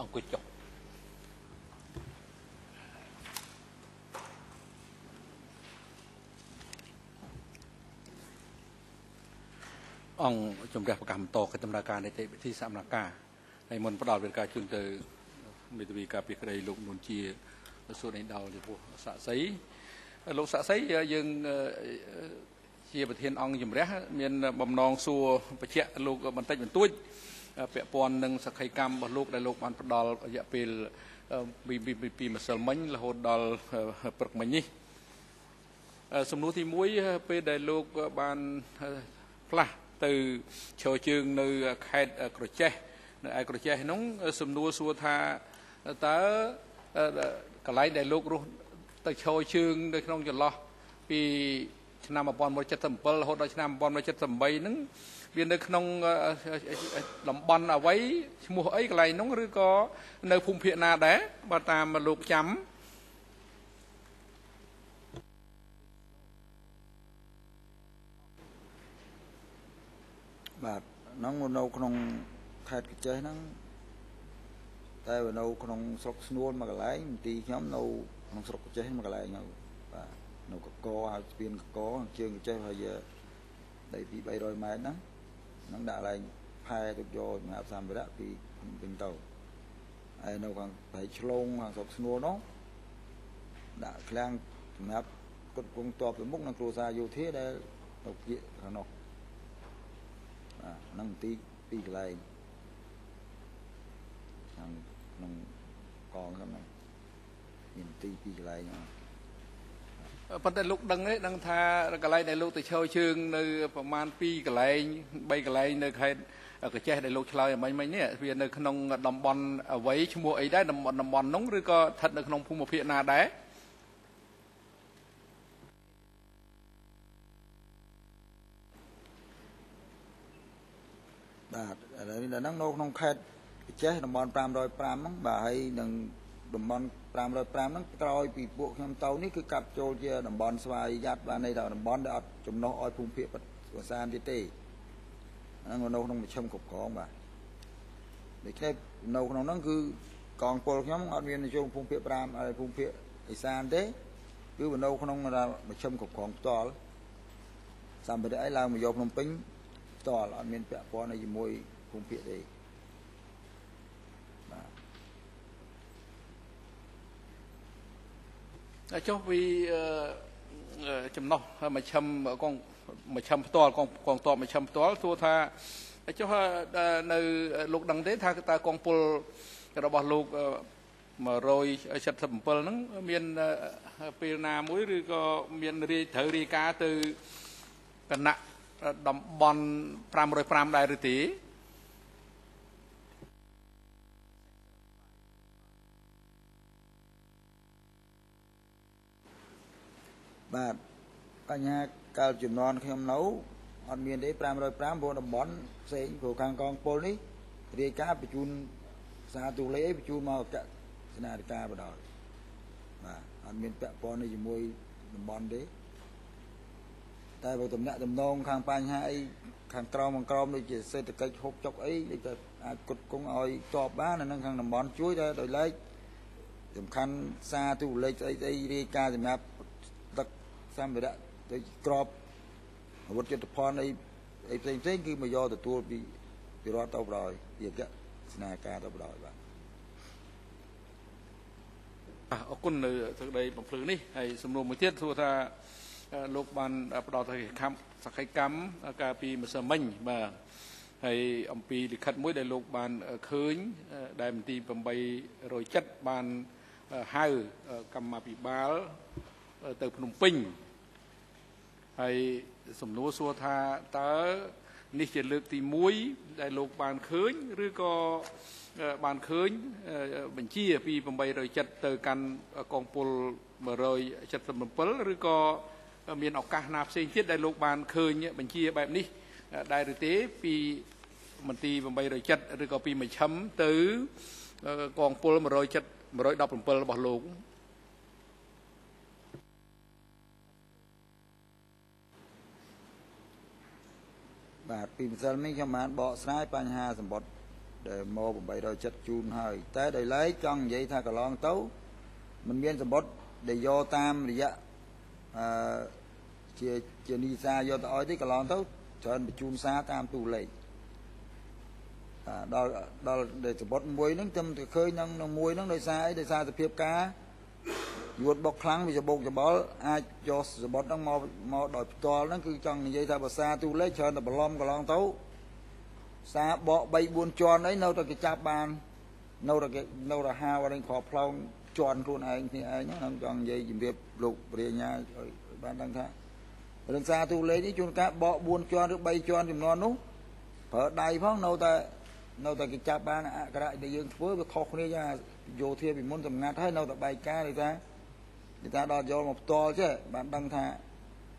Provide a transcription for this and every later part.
អង្គុយចុះអង្គជំរះប្រកាសបន្តកិច្ចដំណើរការនីតិវិធីសមនការហើយមុនផ្ដល់វេទិកាជូនទៅមេធាវីការពីក្តីលោកនួនជាសួរនេះដល់ចំពោះសាក់សីលោកសាក់សីយើងជាប្រធានអង្គជំរះមានបំណងសួរបញ្ជាក់លោកបន្តិចបន្តួច ពាក់ព័ន្ធនឹងសក្ខីកម្មរបស់លោកដែលលោកបានផ្ដល់រយៈពេលពីពីពីម្សិលមិញរហូតដល់ព្រឹកមិញនេះសំណួរទី1ពេលដែលលោកបានផ្លាស់ទៅឈរជើងនៅខេត្តក្រចេះនៅឯក្រចេះហ្នឹងសំណួរសួរថាតើកន្លែងដែលលោករស់ទៅឈរជើងនៅក្នុងចន្លោះពីឆ្នាំ1977រហូតដល់ឆ្នាំ1978ហ្នឹង វានៅក្នុងតំបន់អ្វីឈ្មោះអីកន្លែងហ្នឹងឬក៏នៅភូមិភាគណាដែរបើតាមលោកចាំបាទហ្នឹងនៅក្នុងខេត្តកញ្ចេះហ្នឹងតែនៅក្នុងស្រុកស្នួលមួយកន្លែងមន្ទីរខ្ញុំនៅក្នុងស្រុកកញ្ចេះមួយកន្លែងហ្នឹងបាទនៅកកហើយស្ពានកកជើងកញ្ចេះហើយដីពី300ម៉ែត្រហ្នឹង ហ្នឹងដាក់កន្លែងផែទុកយកសម្រាប់សម្ភារៈពីភ្នំពេញទៅហើយនៅខាងប្រៃឆ្លងខាងស្រុកស្នួលនោះដាក់ឃ្លាំងសម្រាប់គុតគង់តបទៅមុខនឹងគ្រួសារយោធាដែលនៅគៀកខាងនោះបាទហ្នឹងទីពីរកន្លែងខាងក្នុងកងហ្នឹងមានទីពីរកន្លែងហ្នឹង ប៉ុន្តែលោកដឹងទេដឹងថាកន្លែងដែលលោកទៅឈរជើងនៅប្រហែល2កន្លែង3កន្លែងនៅខេត្តកញ្ចេះដែលលោកឆ្លើយមិញមិញនេះវានៅក្នុងតំបន់អ្វីឈ្មោះអីដែរតំបន់តំបន់នោះឬក៏ស្ថិតនៅក្នុងភូមិភាគណាដែរបាទឥឡូវនេះដល់ហ្នឹងនៅក្នុងខេត្តចេះតំបន់505ហ្នឹងបាទហើយនឹង តំបន់505ហ្នឹងក្រោយពីពួកខ្ញុំទៅនេះគឺកាត់ចូលជាតំបន់ស្វាយយ៉ាត់បានន័យថាតំបន់ដែលអត់ចំណុះឲ្យភូមិភាគភាសាទៀតទេហ្នឹងនៅក្នុងមជ្ឈមគ្រប់គ្រងបាទដូច្នេះនៅក្នុងហ្នឹងគឺកងពលខ្ញុំអត់មានចូលភូមិភាគ5ហើយភូមិភាគឦសានទេគឺនៅក្នុងមជ្ឈមគ្រប់គ្រងផ្ទាល់សម្ភារៈអីឡើងមកយកភ្នំពេញផ្ទាល់អត់មានពាក់ព័ន្ធអីជាមួយភូមិភាគទេ ចុះពីចំណោះមជ្ឈមកងមជ្ឈមផ្ទាល់កងកងតបមជ្ឈមផ្ទាល់ទោះថាចុះនៅលោកដឹងទេថាតើកងពលរបស់លោក177ហ្នឹងមានពេលណាមួយឬក៏មានរាយត្រូវរាយការណ៍ទៅគណៈតំបន់505ដែរឬទេ បាទបញ្ហាកាលចំនួនខ្ញុំនៅអត់មានទេ505ព្រោះតំបន់ផ្សេងព្រោះខាងកងពលនេះរាយការណ៍បញ្ជូនសារទូលេបញ្ជូនមកកសនាធិការបដ ாய் បាទអត់មានពាក់ព័ន្ធជាមួយតំបន់ទេតែបើតំណាក់តំណងខាងបញ្ហាអីខាងក្រមក្រមដូចជាសេដ្ឋកិច្ចហូបចុកអីដូចតែអាចគុតគង់ឲ្យតបបាននៅខាងតំបន់ជួយតែដោយឡែកសំខាន់សារទូលេខស្អីស្អីរាយការណ៍សម្រាប់ដឹក សម្ភារៈទៅក្របអាវុធយុទ្ធភ័ណ្ឌអីអីផ្សេងផ្សេងគឺមកយកទទួលពីពីរដ្ឋទៅបដ ாய் ពីអគ្គស្នាការទៅបដ ாய் បាទអរគុណនៅសេចក្តីបំភ្លឺនេះហើយសំណួរមួយទៀតសួរថាលោកបានផ្ដល់ទៅកម្មសក្ខីកម្មកាលពីម្សិលមិញបាទហើយអំពីលិខិតមួយដែលលោកបានឃើញដែលមន្ទីរ807បានហៅកម្មាភិបាល ទៅភ្នំពេញហើយសំណួរសួរថាតើនេះជាលើកទី1ដែលលោកបានឃើញឬក៏បានឃើញបញ្ជាពី807ទៅកាន់កងពល177ឬក៏មានឱកាសណាផ្សេងទៀតដែលលោកបានឃើញបញ្ជាបែបនេះដែរឬទេពីមន្ទីរ807ឬក៏ពីមជ្ឈមទៅកងពល107 117របស់លោក បាទពីម្សិលមិញខ្ញុំបានបកស្រាយបញ្ហាសម្បត្តិដែលមក870ជូនហើយតែដោយឡែកចង់និយាយថាកន្លងទៅมันមានសម្បត្តិដែលយកតាមរយៈអឺជាជានីសាយកទៅឲ្យទេកន្លងទៅច្រើនបញ្ជូនសារតាមទូលេខដល់ដល់ដែលសម្បត្តិមួយហ្នឹងខ្ញុំទៅឃើញនឹងនឹងមួយហ្នឹងដោយសារអីដោយសារសភាពការ យួតបុកខ្លាំងវាច្បោកច្បល់អាចយកសម្បត្តិហ្នឹងមកមកដោយផ្ទាល់ហ្នឹងគឺចង់និយាយថាភាសាទូលេខច្រើនតែបន្លំកន្លងទៅសារបក3 4ជាន់អីនៅតែគេចាប់បាននៅតែគេនៅតែហាវហ្នឹងខផ្លោងជាន់ខ្លួនឯងគ្នាឯងហ្នឹងចង់និយាយជំរាបលោកព្រាញ្ញាឲ្យបានដឹងថារឿងសារទូលេខនេះជួនកាលបក4ជាន់ឬ3ជាន់ចំនួននោះប្រើដៃផងនៅតែនៅតែគេចាប់បានអក្សរដែលយើងធ្វើវាខុសគ្នាយ៉ាងយោធាពីមុនសម្ងាត់ហើយនៅតែបែកការទេថា គេថាដល់យកមកផ្ទាល់ចេះបានដឹងថា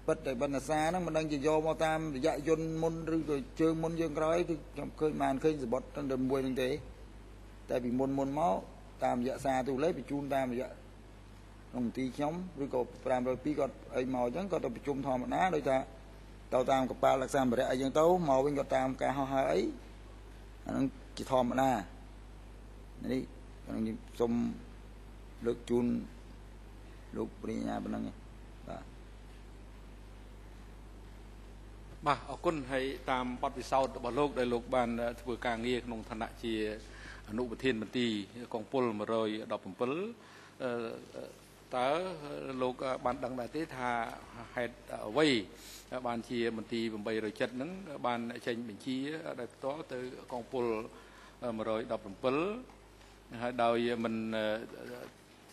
ពិតតែបណ្ណសាហ្នឹងមិនដឹងជាយកមកតាមរយៈយន្តមុនឬក៏ជើងមុនយើងក្រោយគឺខ្ញុំឃើញបានឃើញសបុតទាំងតែមួយហ្នឹងទេ តែពីមុនមុនមកតាមរយៈសារទូលេខបញ្ជូនតាមរយៈក្នុងទីខ្ញុំឬក៏502គាត់អីមកអញ្ចឹងគាត់ទៅប្រជុំធម្មតាដោយថាទៅតាមកប៉ាល់រក្សាបរិយអីចឹងទៅមកវិញគាត់តាមការហោះហើរអីអាហ្នឹងជាធម្មតានេះខ្ញុំសូមលើកជូន លោកព្រាញ្ញាប៉ុណ្ណឹងបាទបាទអរគុណហើយតាមបទពិសោធន៍របស់លោកដែលលោកបានធ្វើការងារក្នុងឋានៈជាអនុប្រធានមន្ត្រីកងពល117តើលោកបានដឹងដែរទេថាហេតុអ្វីបានជាមន្ទីរ807ហ្នឹងបានចេញបញ្ជាដោយផ្ទាល់ទៅកងពល117ហើយដោយមិន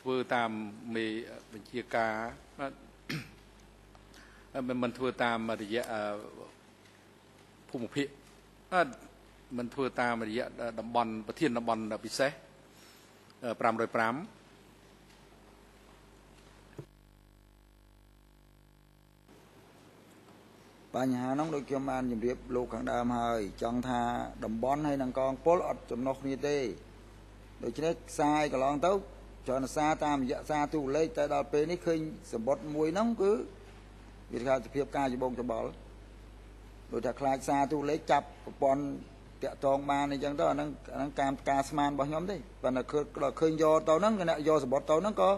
ធ្វើតាមមេបញ្ជាការមិនមិនធ្វើតាមរយៈភូមិភាគមិនធ្វើតាមរយៈតំបន់ប្រធានតំបន់ពិសេស505បញ្ហាហ្នឹងដូចខ្ញុំបានជម្រាបលោកខាងដើមហើយចង់ថាតំបន់ហើយនឹងកងពលអត់ចំណុះគ្នាទេដូច្នេះខ្សែកន្លងទៅ ច្រើនសារតាមរយៈសារទូលេខតែដល់ពេលនេះឃើញសម្បត្តិមួយហ្នឹងគឺវាថាសភាពការច្បងច្បល់ដូចថាខ្លាចសារទូលេខចាប់ប្រព័ន្ធតាក់តងបានអញ្ចឹងទៅអាហ្នឹងអាហ្នឹងការការស្មានរបស់ខ្ញុំទេប៉ុន្តែឃើញដល់ឃើញយកទៅហ្នឹងគណៈយកសម្បត្តិទៅហ្នឹងក៏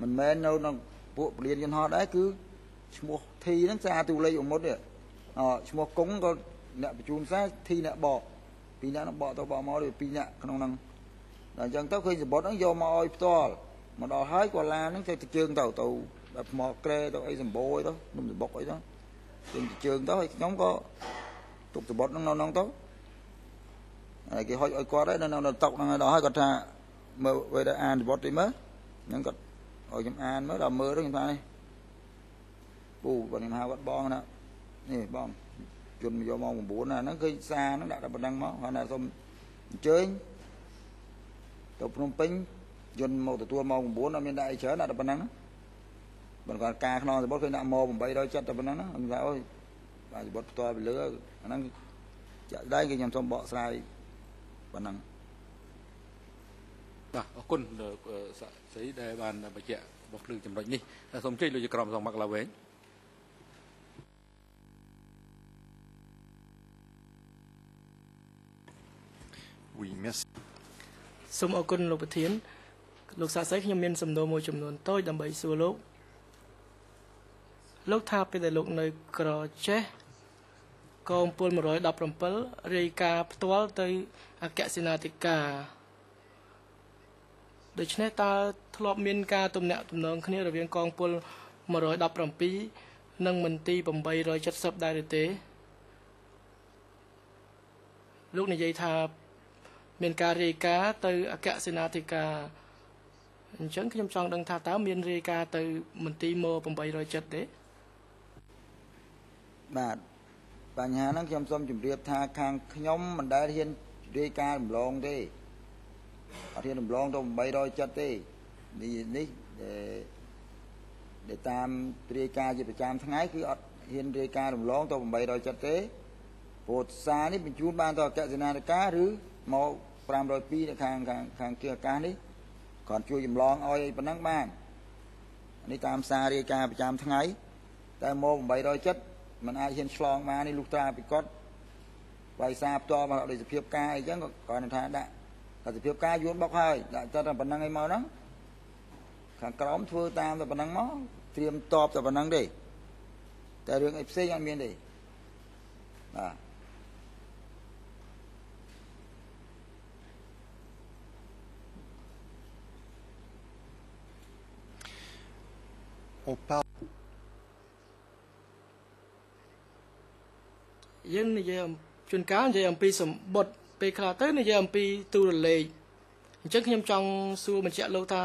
មិនមែននៅក្នុងពួកពលានយន្តហោះដែរគឺឈ្មោះធីហ្នឹងសារទូលេខអមុតនេះអឈ្មោះកុងក៏អ្នកបញ្ជូនសារធីអ្នកបកពីរអ្នកនឹងបកទៅបកមកឬពីរអ្នកក្នុងហ្នឹង ដល់អញ្ចឹងទៅឃើញសបុតហ្នឹងយកមកឲ្យផ្ទាល់មកដល់ហើយគាត់ឡានហ្នឹងទៅជើងទៅទៅដល់ថ្មក្រែទៅអីសម្បូរអីទៅនំសបុកអីទៅជើងជើងទៅហើយខ្ញុំក៏ទុកសបុតហ្នឹងនៅហ្នឹងទៅហើយគេហុចឲ្យគាត់ហើយនៅនៅតុកហ្នឹងដល់ហើយគាត់ថាមើលពេលដែលអានសបុតទីមើលហ្នឹងគាត់ឲ្យខ្ញុំអានមើលដល់មើលទៅខ្ញុំថានេះពូបងខ្ញុំហៅគាត់បងណានេះបងជន់យកមក9ណាហ្នឹងគឺសារហ្នឹងដាក់តែប៉ុណ្ណឹងមកគាត់ថាសុំអញ្ជើញ ទៅភ្នំពេញយន្តមកទទួលម៉ោង9អត់មានដាក់អីច្រើនដាក់តែប៉ុណ្ណឹងបើគាត់ការខ្នងសបុតឃើញដាក់ម៉ោង870តែប៉ុណ្ណឹងខ្ញុំថាអូយបាទសបុតផ្ទាល់ពីលើអាហ្នឹងចាក់ដៃគឺខ្ញុំសូមបកស្រាយប៉ុណ្ណឹងបាទអរគុណលោកស្រីដែលបានបញ្ជាក់របស់ភ្លើងចំណុចនេះសូមជ័យលោកជាក្រុមសងមកឡាវែង Oui, merci. សូ មអរគុណលោកប្រធាន លោកសាស្ត្រីខ្ញុំមានសំណួរមួយចំនួនតូចដើម្បីសួរលោកលោកថាពេលដែលលោកនៅក្រចេះកងពល117រាយការណ៍ផ្ទាល់ទៅអគ្គសេនាធិការដូច្នេះតើធ្លាប់មានការទំនាក់ទំនងគ្នារវាងកងពល117និងមន្ទីរ870ដែរឬទេ លោកនិយាយថា មានការរាយការណ៍ទៅអគ្គសេនាធិការអញ្ចឹងខ្ញុំចង់ដឹងថាតើមានរាយការណ៍ទៅមន្ទីរម807ទេបាទបញ្ហាហ្នឹងខ្ញុំសូមជម្រាបថាខាងខ្ញុំមិនដែលហ៊ានរាយការណ៍រំលងទេអត់ហ៊ានរំលងទៅ807ទេនេះនេះដែលតាមរាយការណ៍ជាប្រចាំថ្ងៃគឺអត់ហ៊ានរាយការណ៍រំលងទៅ807ទេព្រោះសារនេះបញ្ជូនបានទៅអគ្គសេនាធិការឬ មក502នៅខាងខាងខាងគៀអាកាសនេះគាត់ជួយចម្លងឲ្យប៉ុណ្ណឹងបាននេះតាមសាររាយការណ៍ប្រចាំថ្ងៃតែមក870มันអាចហ៊ានឆ្លងបាននេះលុះត្រាពីគាត់វាយសារផ្ទាល់មកដោយសភាពការអីចឹងក៏គាត់ថាដាក់តែសភាពការយួនបុកហើយដាក់តែប៉ុណ្្នឹងឯងមកហ្នឹងខាងក្រមធ្វើតាមតែប៉ុណ្្នឹងមកត្រៀមតបតែប៉ុណ្្នឹងទេតែរឿងអីផ្សេងអត់មានទេបាទ On parle យើងនិយាយអំជួនកាលនិយាយអំពីសម្បត្តិពេលខ្លះទៅនិយាយអំពីទូរលេខអញ្ចឹងខ្ញុំចង់សួរបញ្ជាក់លោកថា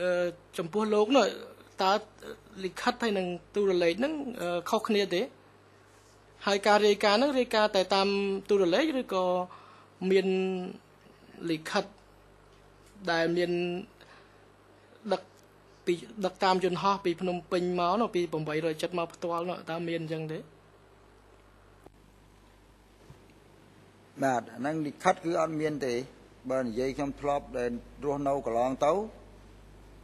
អឺចំពោះលោកនោះតើលិខិតហើយនឹងទូរលេខហ្នឹងអឺខុសគ្នាទេហើយការរាយការណ៍ហ្នឹងរាយការណ៍តែតាមទូរលេខឬក៏មានលិខិតដែលមានដឹក ពីដឹកតាមយន្តហោះពីភ្នំពេញមកនោះពី870មកផ្ទាល់នោះតើមានអញ្ចឹងទេ បាទអាហ្នឹងលិខិតគឺអត់មានទេបើនិយាយខ្ញុំធ្លាប់ដែលរស់នៅកន្លងទៅ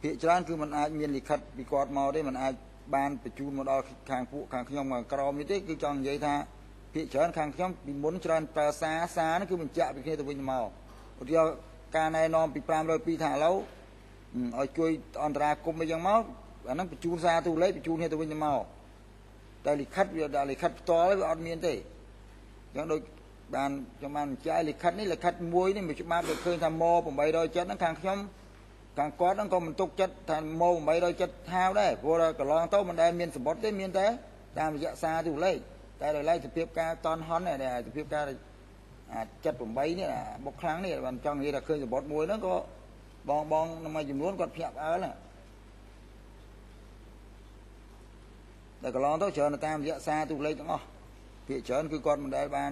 ភាគច្រើនគឺมันអាចមានលិខិតពីគាត់មកទេมันអាចបានបញ្ជូនមកដល់ខាងពួកខាងខ្ញុំខាងក្រមនេះទេគឺចង់និយាយថាភាគច្រើនខាងខ្ញុំពីមុនច្រើនប្រើសារសារហ្នឹងគឺបញ្ជាក់ពីគ្នាទៅវិញទៅមកឧទាហរណ៍ការណែនាំពី502ថាឥឡូវអឺ ឲ្យជួយអន្តរាគមន៍អីចឹងមកអាហ្នឹងបញ្ជូនសារទូលេខបញ្ជូនគ្នាទៅវិញទៅមកតែលិខិតវាដល់លិខិតផ្ទាល់វាអត់មានទេអញ្ចឹងដូចបានខ្ញុំបានបញ្ជាក់លិខិតនេះលិខិតមួយនេះមួយច្បាប់ដែលឃើញថាម៉870ហ្នឹងខាងខ្ញុំខាងគាត់ហ្នឹងក៏មិនទុកចិត្តថាម៉870ហាវដែរព្រោះថាកន្លងទៅមិនដែលមានសម្បត្តិទេមានតែតាមរយៈសារទូលេខតែដោយឡែកសភាពការតនហុននេះសភាពការអាច78នេះបុកខ្លាំងនេះបានចង់និយាយថាឃើញសម្បត្តិមួយហ្នឹងក៏ បងបងមួយចំនួនគាត់ភ្ញាក់ផ្អើលណាតែកន្លងទៅច្រើនតែតាមរយៈសារទូលេខទាំងអស់ភាគច្រើនគឺគាត់មិនដែលបាន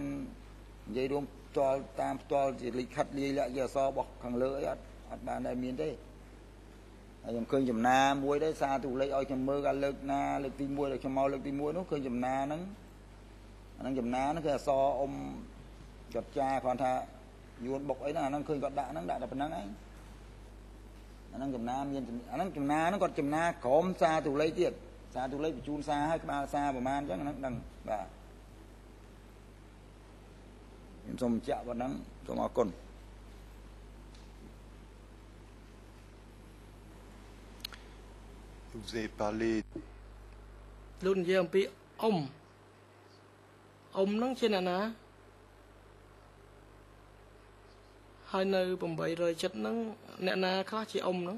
និយាយរួមផ្ទាល់តាមផ្ទាល់ជាលិខិតលាយលក្ខជាអសររបស់ខាងលើអីអត់អត់បានដែលមានទេហើយខ្ញុំឃើញចំណាមួយដែរសារទូលេខឲ្យខ្ញុំមើលកាលលើកណាលើកទី1លើកខ្ញុំមកលើកទី1នោះឃើញចំណាហ្នឹងអាហ្នឹងចំណាហ្នឹងគឺអសរអ៊ំចត់ចាគ្រាន់ថាយួនបុកអីហ្នឹងអាហ្នឹងឃើញគាត់ដាក់ហ្នឹងដាក់តែប៉ុណ្្នឹងឯង អាហ្នឹងចំណាមានអាហ្នឹងចំណាហ្នឹងគាត់ចំណាក្រុមសារទូលេខទៀតសារទូលេខបញ្ជូនសារឲ្យក្បាលសារប្រហែលអញ្ចឹងអាហ្នឹងដឹងបាទខ្ញុំសូមបញ្ជាក់ប៉ុណ្ណឹងសូមអរគុណ vous avez parlé លោកនិយាយអំពីអ៊ំអ៊ំហ្នឹងជាអ្នកណា ហើយនៅ870ហ្នឹងអ្នកណាខ្លះជាអ៊ំហ្នឹង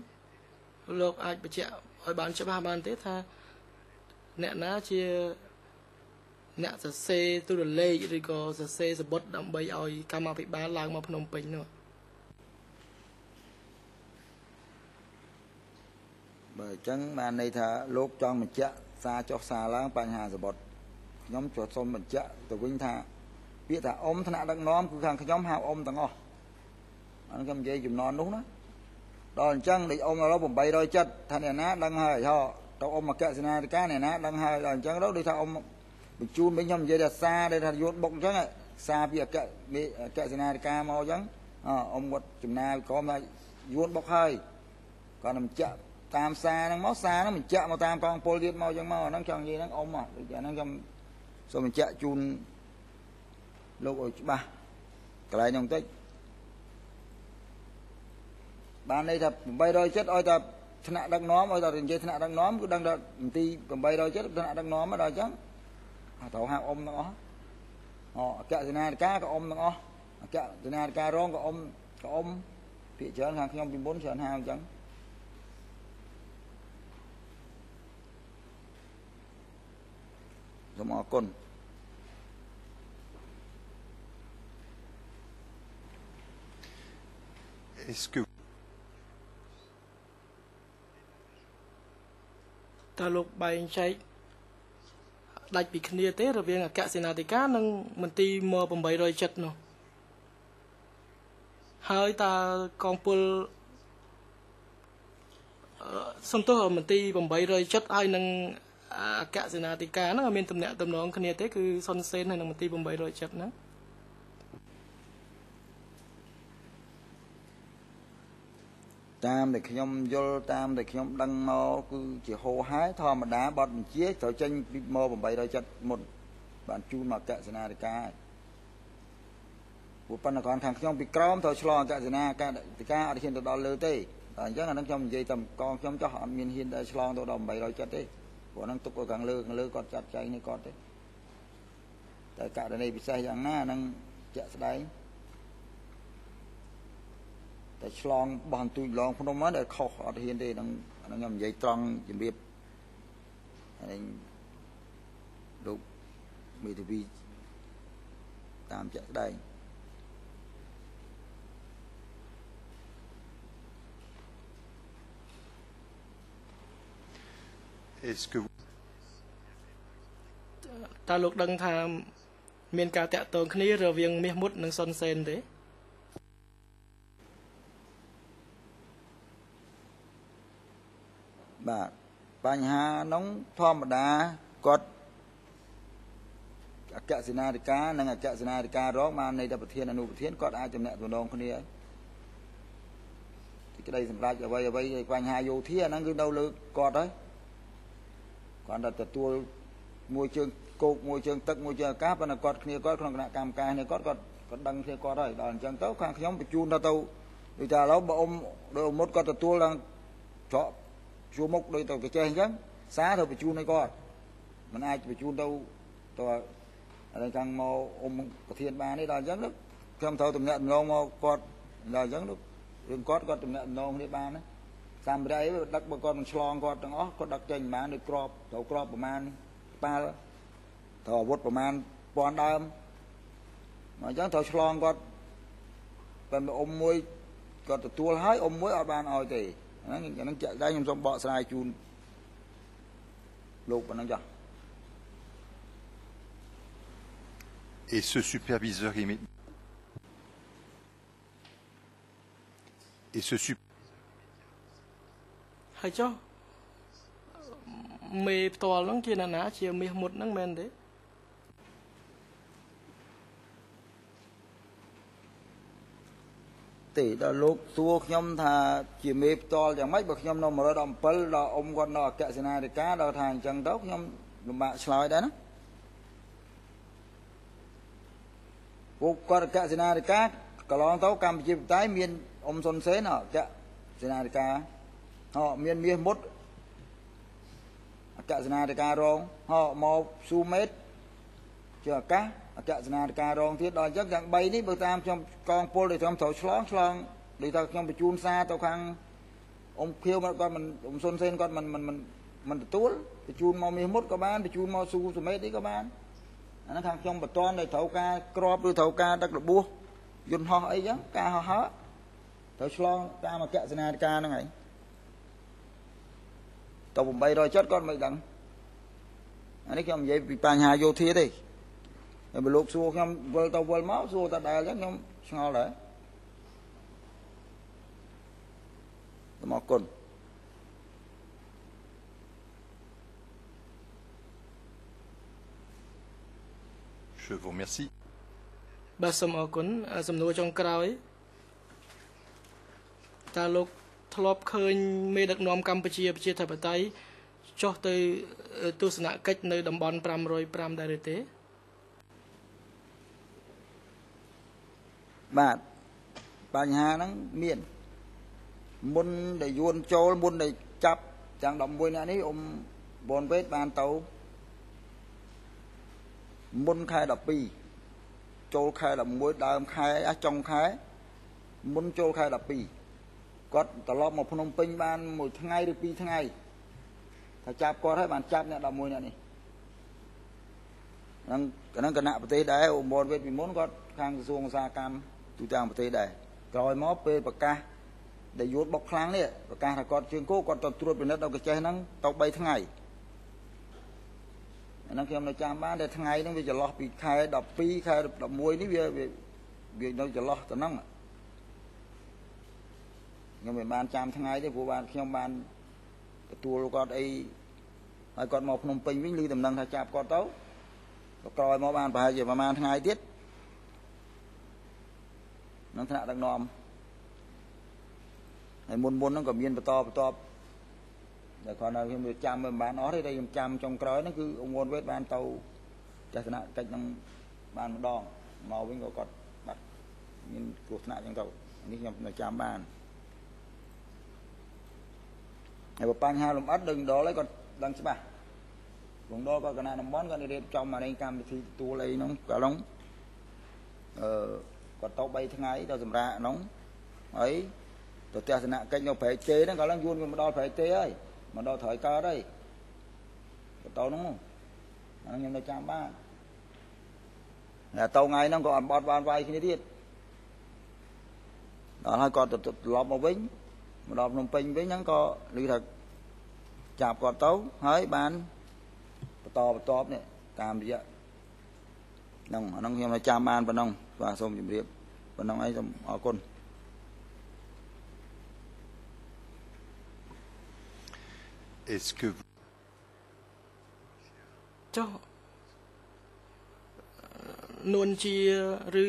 លោកអាចបញ្ជាក់ឲ្យបានច្បាស់បានទេថាអ្នកណាជាអ្នកសរសេរទូរលេខឬក៏សរសេរសបុតដើម្បីឲ្យកម្មាភិបាលឡើងមកភ្នំពេញនោះបើអញ្ចឹងបានន័យថាលោកចង់បញ្ជាក់សារចុះសារឡើងបញ្ហាសបុតខ្ញុំចុះសូមបញ្ជាក់ទៅវិញថាពាក្យថាអ៊ំថ្នាក់ដឹកនាំគឺខាងខ្ញុំហៅអ៊ំទាំងអស់ អានេះខ្ញុំនិយាយចំណន់នោះណាដល់អញ្ចឹងដូចអ៊ំឥឡូវ870ថាអ្នកណាដឹងហើយហោទៅអ៊ំអគ្គសេនាធិការអ្នកណាដឹងហើយដល់អញ្ចឹងទៅដូចថាអ៊ំបញ្ជូនវិញខ្ញុំនិយាយថាសារដែលថាយួនបុកអញ្ចឹងសារពីអគ្គមេអគ្គសេនាធិការមកអញ្ចឹងអអ៊ំគាត់ចំណាយក្រុមថាយួនបុកហើយគាត់នឹងបញ្ជាក់តាមសារហ្នឹងមកសារហ្នឹងបញ្ជាក់មកតាមកងពលទៀតមកអញ្ចឹងមកអាហ្នឹងចង់និយាយហ្នឹងអ៊ំដូចអាហ្នឹងខ្ញុំសូមបញ្ជាក់ជូនលោកឲ្យច្បាស់កន្លែងហ្នឹងបន្តិច បានន័យថា870ឲ្យតែថ្នាក់ដឹកនាំឲ្យតែនិយាយថ្នាក់ដឹកនាំគឺដឹងថាមន្ទីរ870ថ្នាក់ដឹកនាំដល់អញ្ចឹងត្រូវហៅអ៊ំទាំងអស់អអគ្គសេនាធិការក៏អ៊ំទាំងអស់អគ្គសេនាធិការរងក៏អ៊ំក៏អ៊ំភាគច្រើនខាងខ្ញុំពីមុនច្រើនហៅអញ្ចឹងសូមអរគុណ est-ce que តើលោកបែងចែកដាច់ពីគ្នាទេរវាងអគ្គសេនាធិការនិងមន្ទីរម870នោះហើយតើកងពលអឺសំទោសមន្ទីរ870ហើយនឹងអគ្គសេនាធិការហ្នឹងអត់មានតំណែងតំណងគ្នាទេគឺសុនសេនហើយនឹងមន្ទីរ870ហ្នឹង តាមដែលខ្ញុំយល់តាមដែលខ្ញុំដឹងមកគឺជាហោហែធម្មតាបត់បញ្ជាត្រូវចេញពីមក870មុនបានជូនមកអគ្គសេនាធិការហើយព្រោះប៉ុន្តែគាត់ខាងខ្ញុំពីក្រមត្រូវឆ្លងអគ្គសេនាធិការអត់ហ៊ានទៅដល់លើទេតែអញ្ចឹងអានឹងខ្ញុំនិយាយតែកងខ្ញុំចោះអត់មានហ៊ានទៅឆ្លងទៅដល់870ទេព្រោះហ្នឹងទុកឲ្យខាងលើខាងលើគាត់ចាត់ចែងនេះគាត់ទេតែករណីពិសេសយ៉ាងណាហ្នឹងជាក់ស្ដែង តែឆ្លងបោះអន្ទូចឡងភ្នំហ្នឹងដែលខុសអត់ហ៊ានទេហ្នឹងអាហ្នឹងខ្ញុំនិយាយត្រង់ជំរាបហើយលោកមេធាវីតាមជាក់ស្ដែង Est-ce que vous តើលោកដឹងថាមានការតាក់ទងគ្នារវាងមាសមុតនិងសុនសេនទេ បាទបញ្ហាហ្នឹងធម្មតាគាត់អគ្គសេនាធិការនិងអគ្គសេនាធិការរងបាននៃតែប្រធានអនុប្រធានគាត់អាចតំណាក់តំណងគ្នាហើយទីក្តីសម្រាប់អ្វីអ្វីបញ្ហាយោធាអាហ្នឹងគឺនៅលើគាត់ហើយគាត់តែទទួលមួយជើងគោកមួយជើងទឹកមួយជើងអាកាសប៉ុន្តែគាត់គ្នាគាត់ក្នុងគណៈកម្មការនេះគាត់គាត់គាត់ដឹងគ្នាគាត់ហើយដល់អញ្ចឹងទៅខាងខ្ញុំបញ្ជូនទៅទៅដូចថាឥឡូវបើអ៊ំដោយអ៊ំមុតគាត់ទទួលឡើងច្រក ជួមុខដោយទៅកចេះអញ្ចឹងសារទៅបញ្ជូនឲ្យគាត់មិនអាចបញ្ជូនទៅទៅអីខាងមកអ៊ំប្រធានបាននេះដល់អញ្ចឹងខ្ញុំត្រូវតំណាក់តំណងមកគាត់ដល់អញ្ចឹងរឿងគាត់គាត់តំណាក់តំណងគ្នាបានណាសម្រាប់អីដឹកបើគាត់មិនឆ្លងគាត់ទាំងអស់គាត់ដឹកចេញប្រហែលដូចក្របត្រូវក្របប្រហែលក្បាលត្រូវអាវុធប្រហែលពាន់ដើមមកអញ្ចឹងត្រូវឆ្លងគាត់តែអ៊ំមួយគាត់ទទួលហើយអ៊ំមួយអត់បានឲ្យទេ ហ្នឹងហ្នឹងចាក់ដែរខ្ញុំសូមបកស្រាយជូនលោកប៉ុណ្ណឹងចាស់ et ce superviseur immédiat et ce sup- ហើយចុះមេផ្ទាល់ហ្នឹងជាអ្នកណាជាមាសមុតហ្នឹងមែនទេ ទេដល់លោកសួរខ្ញុំថាជាមេផ្ទាល់យ៉ាងម៉េចបើខ្ញុំនៅ117ដល់អ៊ំគាត់នៅអគ្គសេនាធិការដល់ថាអញ្ចឹងទៅខ្ញុំលំបាកឆ្លើយដែរណាពួកគាត់អគ្គសេនាធិការកន្លងទៅកម្ពុជាបតៃមានអ៊ំសុនសេនអគ្គសេនាធិការហោមានមាសមុតអគ្គសេនាធិការរងហោមកស៊ូមេតជាអាកាស អគ្គសេនាធិការរងទៀតដល់អញ្ចឹងទាំង3នេះបើតាមខ្ញុំកងពលដែលខ្ញុំត្រូវឆ្លងឆ្លងដូចថាខ្ញុំបញ្ជូនសារទៅខាងអ៊ំខៀវគាត់មិនអ៊ំសុនសេនគាត់មិនមិនមិនមិនទទួលបញ្ជូនមកមាសមុតក៏បានបញ្ជូនមកស៊ូសមេតនេះក៏បានអាហ្នឹងខាងខ្ញុំបតនដែលត្រូវការក្របឬត្រូវការដឹករបួសយន្តហោះអីចឹងការហោះហើរត្រូវឆ្លងតាមអគ្គសេនាធិការហ្នឹងហើយទៅ800ចិត្តគាត់មិនដឹងអានេះខ្ញុំនិយាយពីបញ្ហាយោធាទេ តែបើលោកសួរខ្ញុំវិលទៅវិលមកសួរតដែលចឹងខ្ញុំឆ្ងល់ដែរសូមអរគុណ je vous remercie បាទសូមអរគុណសំណួរចុងក្រោយតើលោកធ្លាប់ឃើញមេដឹកនាំកម្ពុជាប្រជាធិបតេយ្យចុះទៅទស្សនកិច្ចនៅតំបន់505ដែរឬទេ បាទបញ្ហាហ្នឹងមានមុនដែលយួនចូលមុនដែលចាប់ទាំង11នាក់នេះអ៊ំបនវេតបានទៅមុនខែ12ចូលខែ11ដើមខែអាចុងខែមុនចូលខែ12គាត់ត្រឡប់មកភ្នំពេញបានមួយថ្ងៃឬពីរថ្ងៃថាចាប់គាត់ហើយបានចាប់អ្នក11នាក់នេះហ្នឹងហ្នឹងគណៈប្រទេសដែរអ៊ំបនវេតពីមុនគាត់ខាងក្រសួងឧស្សាហកម្ម ទូទាំងប្រទេសដែរក្រោយមកពេលប្រកាសដែលយួនបុកខ្លាំងនេះប្រកាសថាគាត់ជើងគោគាត់ទៅត្រួតពិនិត្យដល់កចេះហ្នឹងទៅ3ថ្ងៃអាហ្នឹងខ្ញុំនៅចាំបានតែថ្ងៃហ្នឹងវាចន្លោះពីខែ12ខែ11នេះវាវានៅចន្លោះទៅហ្នឹងខ្ញុំមិនបានចាំថ្ងៃទេព្រោះបានខ្ញុំបានទទួលគាត់អីហើយគាត់មកភ្នំពេញវិញឮដំណឹងថាចាប់គាត់ទៅក៏ក្រោយមកបានប្រហែលជាប្រហែលថ្ងៃទៀត នឹងថ្នាក់ដឹកនាំហើយមុនមុនហ្នឹងក៏មានបន្តបន្តតែគាត់នៅខ្ញុំចាំមិនបានអស់ទេតែខ្ញុំចាំចុងក្រោយហ្នឹងគឺអង្គវនវេតបានទៅទស្សនកិច្ចនឹងបានម្ដងមកវិញក៏គាត់បាត់មានគ្រោះថ្នាក់អញ្ចឹងទៅនេះខ្ញុំនៅចាំបានហើយបើបញ្ហាលំអិតដូចម្ដងហើយគាត់ដឹងច្បាស់លំដងក៏គណៈតំបន់គាត់រៀបចំអារេកម្មវិធីទទួលអីហ្នឹងកាលនោះអឺ គាត់ទៅ3ថ្ងៃទៅសម្រាប់ហ្នឹងហើយទៅទស្សនកិច្ចនៅប្រែកទេហ្នឹងកាលនោះយួនគាត់មកដល់ប្រែកទេហើយមកដល់ត្រូវកើតហើយទៅទៅហ្នឹងអាហ្នឹងខ្ញុំនៅចាំបានតែទៅថ្ងៃហ្នឹងក៏អត់បត់បានវាយគ្នាទៀតដល់ហើយគាត់ទៅត្រឡប់មកវិញមកដល់ភ្នំពេញវិញហ្នឹងក៏ឮថាចាប់គាត់ទៅហើយបានបន្តបន្ទាប់នេះតាមរយៈ ហ្នឹងអាហ្នឹងខ្ញុំនៅចាំបានប៉ុណ្ណឹងបាទសូមជម្រាបប៉ុណ្ណឹងឯងសូមអរគុណ Est-ce que vous, ចុះនួនជាឬ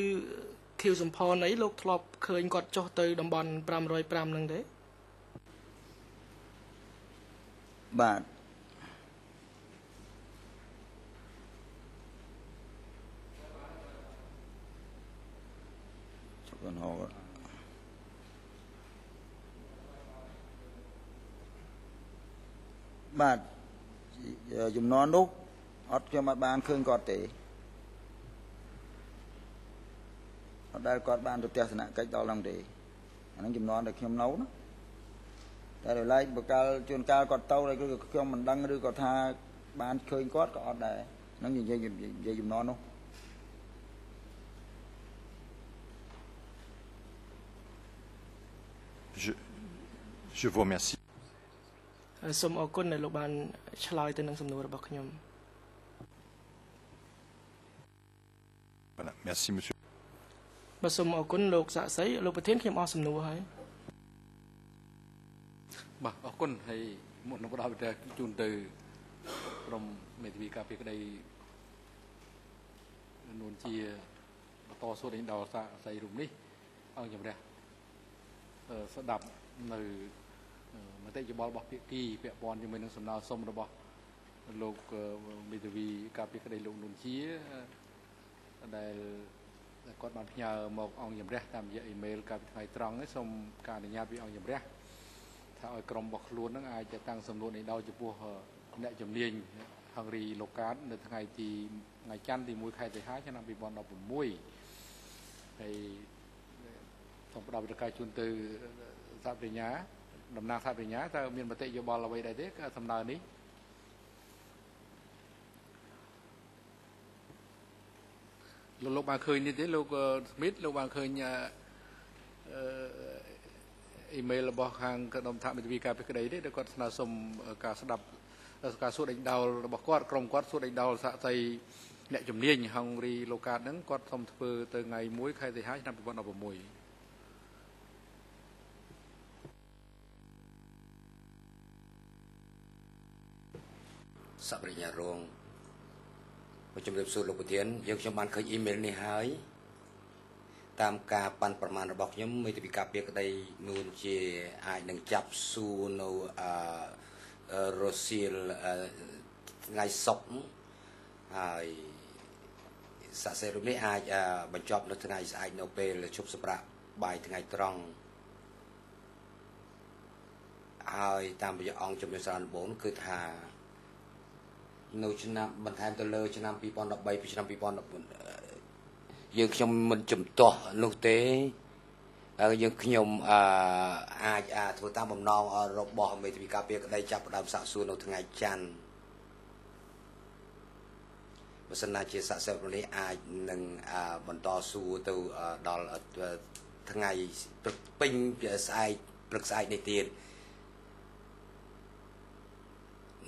ខៀវសំផនអីលោកធ្លាប់ឃើញគាត់ចុះទៅតំបន់505ហ្នឹងទេបាទ ចុះកណ្ហោបាទជំនាន់នោះអត់ខ្ញុំអត់បានឃើញគាត់ទេអត់ដែលគាត់បានទៅទស្សនកិច្ចដល់ហ្នឹងទេអាហ្នឹងជំនាន់ដែលខ្ញុំនៅណាតែដោយឡែកបកាលជួនកាលគាត់ទៅហើយគឺខ្ញុំមិនដឹងឬក៏ថាបានឃើញគាត់ក៏អត់ដែរហ្នឹងនិយាយនិយាយចំនួននោះ je, je vous remercie. ហើយសូមអរគុណដែលលោកបានឆ្លើយទៅនឹងសំណួររបស់ខ្ញុំ Voilà, merci monsieur. បាទសូមអរគុណលោកសាក់សីលោកប្រធានខ្ញុំអស់សំណួរហើយបាទអរគុណហើយមុននឹងផ្ដល់វិទ្យាជូនទៅក្រុមមេធាវីការពារក្តីនួនជាបន្តសួរឯដល់សាស្ត្រីរូបនេះអង្គជំរះអឺ ស្ដាប់នៅអឺមតិយោបល់របស់ភាគីពាក់ព័ន្ធជាមួយនឹងសំណើសុំរបស់លោកអឺមេធាវីការពារក្តីលោកនួនជាអឺដែលដែលគាត់បានផ្ញើមកអង្គជំរះតាមរយៈអ៊ីមែលកាលពីថ្ងៃត្រង់នេះសូមការអនុញ្ញាតពីអង្គជំរះថាឲ្យក្រុមរបស់ខ្លួននឹងអាចតាំងសំណួរនេះដល់ចំពោះអ្នកជំនាញហង្រីលោកកាតនៅថ្ងៃទីថ្ងៃច័ន្ទទី1ខែសីហាឆ្នាំ2016ហើយ សូមផ្ដល់វិធានជូនទៅសាប្រញ្ញាតំណាងសាប្រញ្ញាតើមានមតិយោបល់អ្វីដែរទេក៏សំណើនេះលោកលោកបានឃើញនេះទេលោកស្មីតលោកបានឃើញអឺអឺអ៊ីមែលរបស់ខាងកណ្ដុំថាមេធាវីការពីក្តីទេដែលគាត់ស្នើសុំការស្ដាប់ការសួរដេញដោលរបស់គាត់ក្រុមគាត់សួរដេញដោលសាក់សីអ្នកជំនាញហង្រីឡូកាតហ្នឹងគាត់សុំធ្វើទៅថ្ងៃ1ខែសីហាឆ្នាំ2016 សប្រិញ្ញារងមកជំរាបសួរលោកប្រធានយើងខ្ញុំបានឃើញអ៊ីមែលនេះហើយតាមការប៉ាន់ប្រមាណរបស់ខ្ញុំមេធាវីការពារក្តីនួនជាអាចនឹងចាប់សួរនៅអឺរ៉ូស៊ីលថ្ងៃសុក្រហើយសាសេរូបនេះអាចបញ្ចប់នៅថ្ងៃស្អែកនៅពេលជប់សម្រាប់បាយថ្ងៃត្រង់ហើយតាមរយៈអង្គជំនុំសារដំបូងគឺថា នៅឆ្នាំបន្ថែមទៅលើឆ្នាំ2013ពីឆ្នាំ2014យើងខ្ញុំមិនជំទាស់នោះទេហើយយើងខ្ញុំអឺអាចធ្វើតាមបំណងរបស់មេធាវីការពារក្តីចាប់ផ្ដើមសាកសួរនៅថ្ងៃច័ន្ទបើសិនណាជាសាកសួរនេះអាចនឹងបន្តសួរទៅដល់ថ្ងៃពេញស្អែកព្រឹកស្អែកនេះទៀត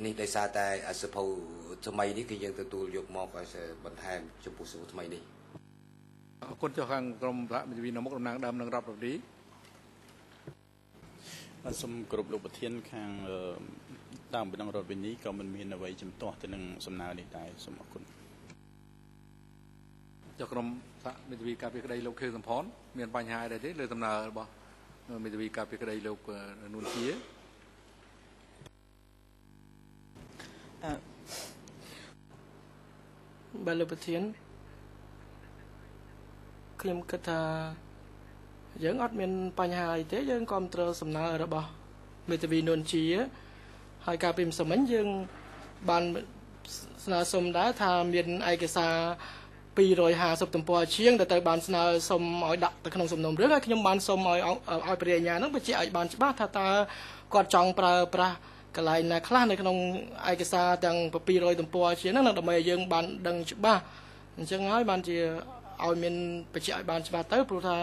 នេះដោយសារតែសភៅថ្មីនេះគឺយើងទទួលយកមកឲ្យបន្ថែមចំពោះសភៅថ្មីនេះអរគុណចុះខាងក្រុមប្រាក់មេធាវីនៅមុខតំណាងដើមនឹងរាប់រឌីបាទសូមគោរពលោកប្រធានខាងអឺដើមបណ្ដឹងរដ្ឋវិនីក៏មិនមានអ្វីជំទាស់ទៅនឹងសំណើនេះដែរសូមអរគុណចុះក្រុមប្រាក់មេធាវីការពីក្តីលោកខៀវសំផនមានបញ្ហាអីដែរទេលើដំណើររបស់មេធាវីការពីក្តីលោកនួនជា ម បាទលោកប្រធានខ្ញុំគិតថាយើងអត់មានបញ្ហាអីទេយើងគ្រប់គ្រងសំណើរបស់មេធាវីនួនជាហើយការពីម្សិលមិញយើងបានស្នើសុំដែរថាមានឯកសារ250ទំព័រជាងដែលត្រូវបានស្នើសុំឲ្យដាក់ទៅក្នុងសំណុំរឿងហើយខ្ញុំបានសុំឲ្យឲ្យព្រះញ្ញានឹងបញ្ជាក់ឲ្យបានច្បាស់ថាតើគាត់ចង់ប្រើប្រាស់ កន្លែងណាខ្លះនៅក្នុងឯកសារទាំង200ទំព័រជាងហ្នឹងដើម្បីឲ្យយើងបានដឹងច្បាស់អញ្ចឹងហើយបានជាឲ្យមានបញ្ជាក់ឲ្យបានច្បាស់ទៅព្រោះថា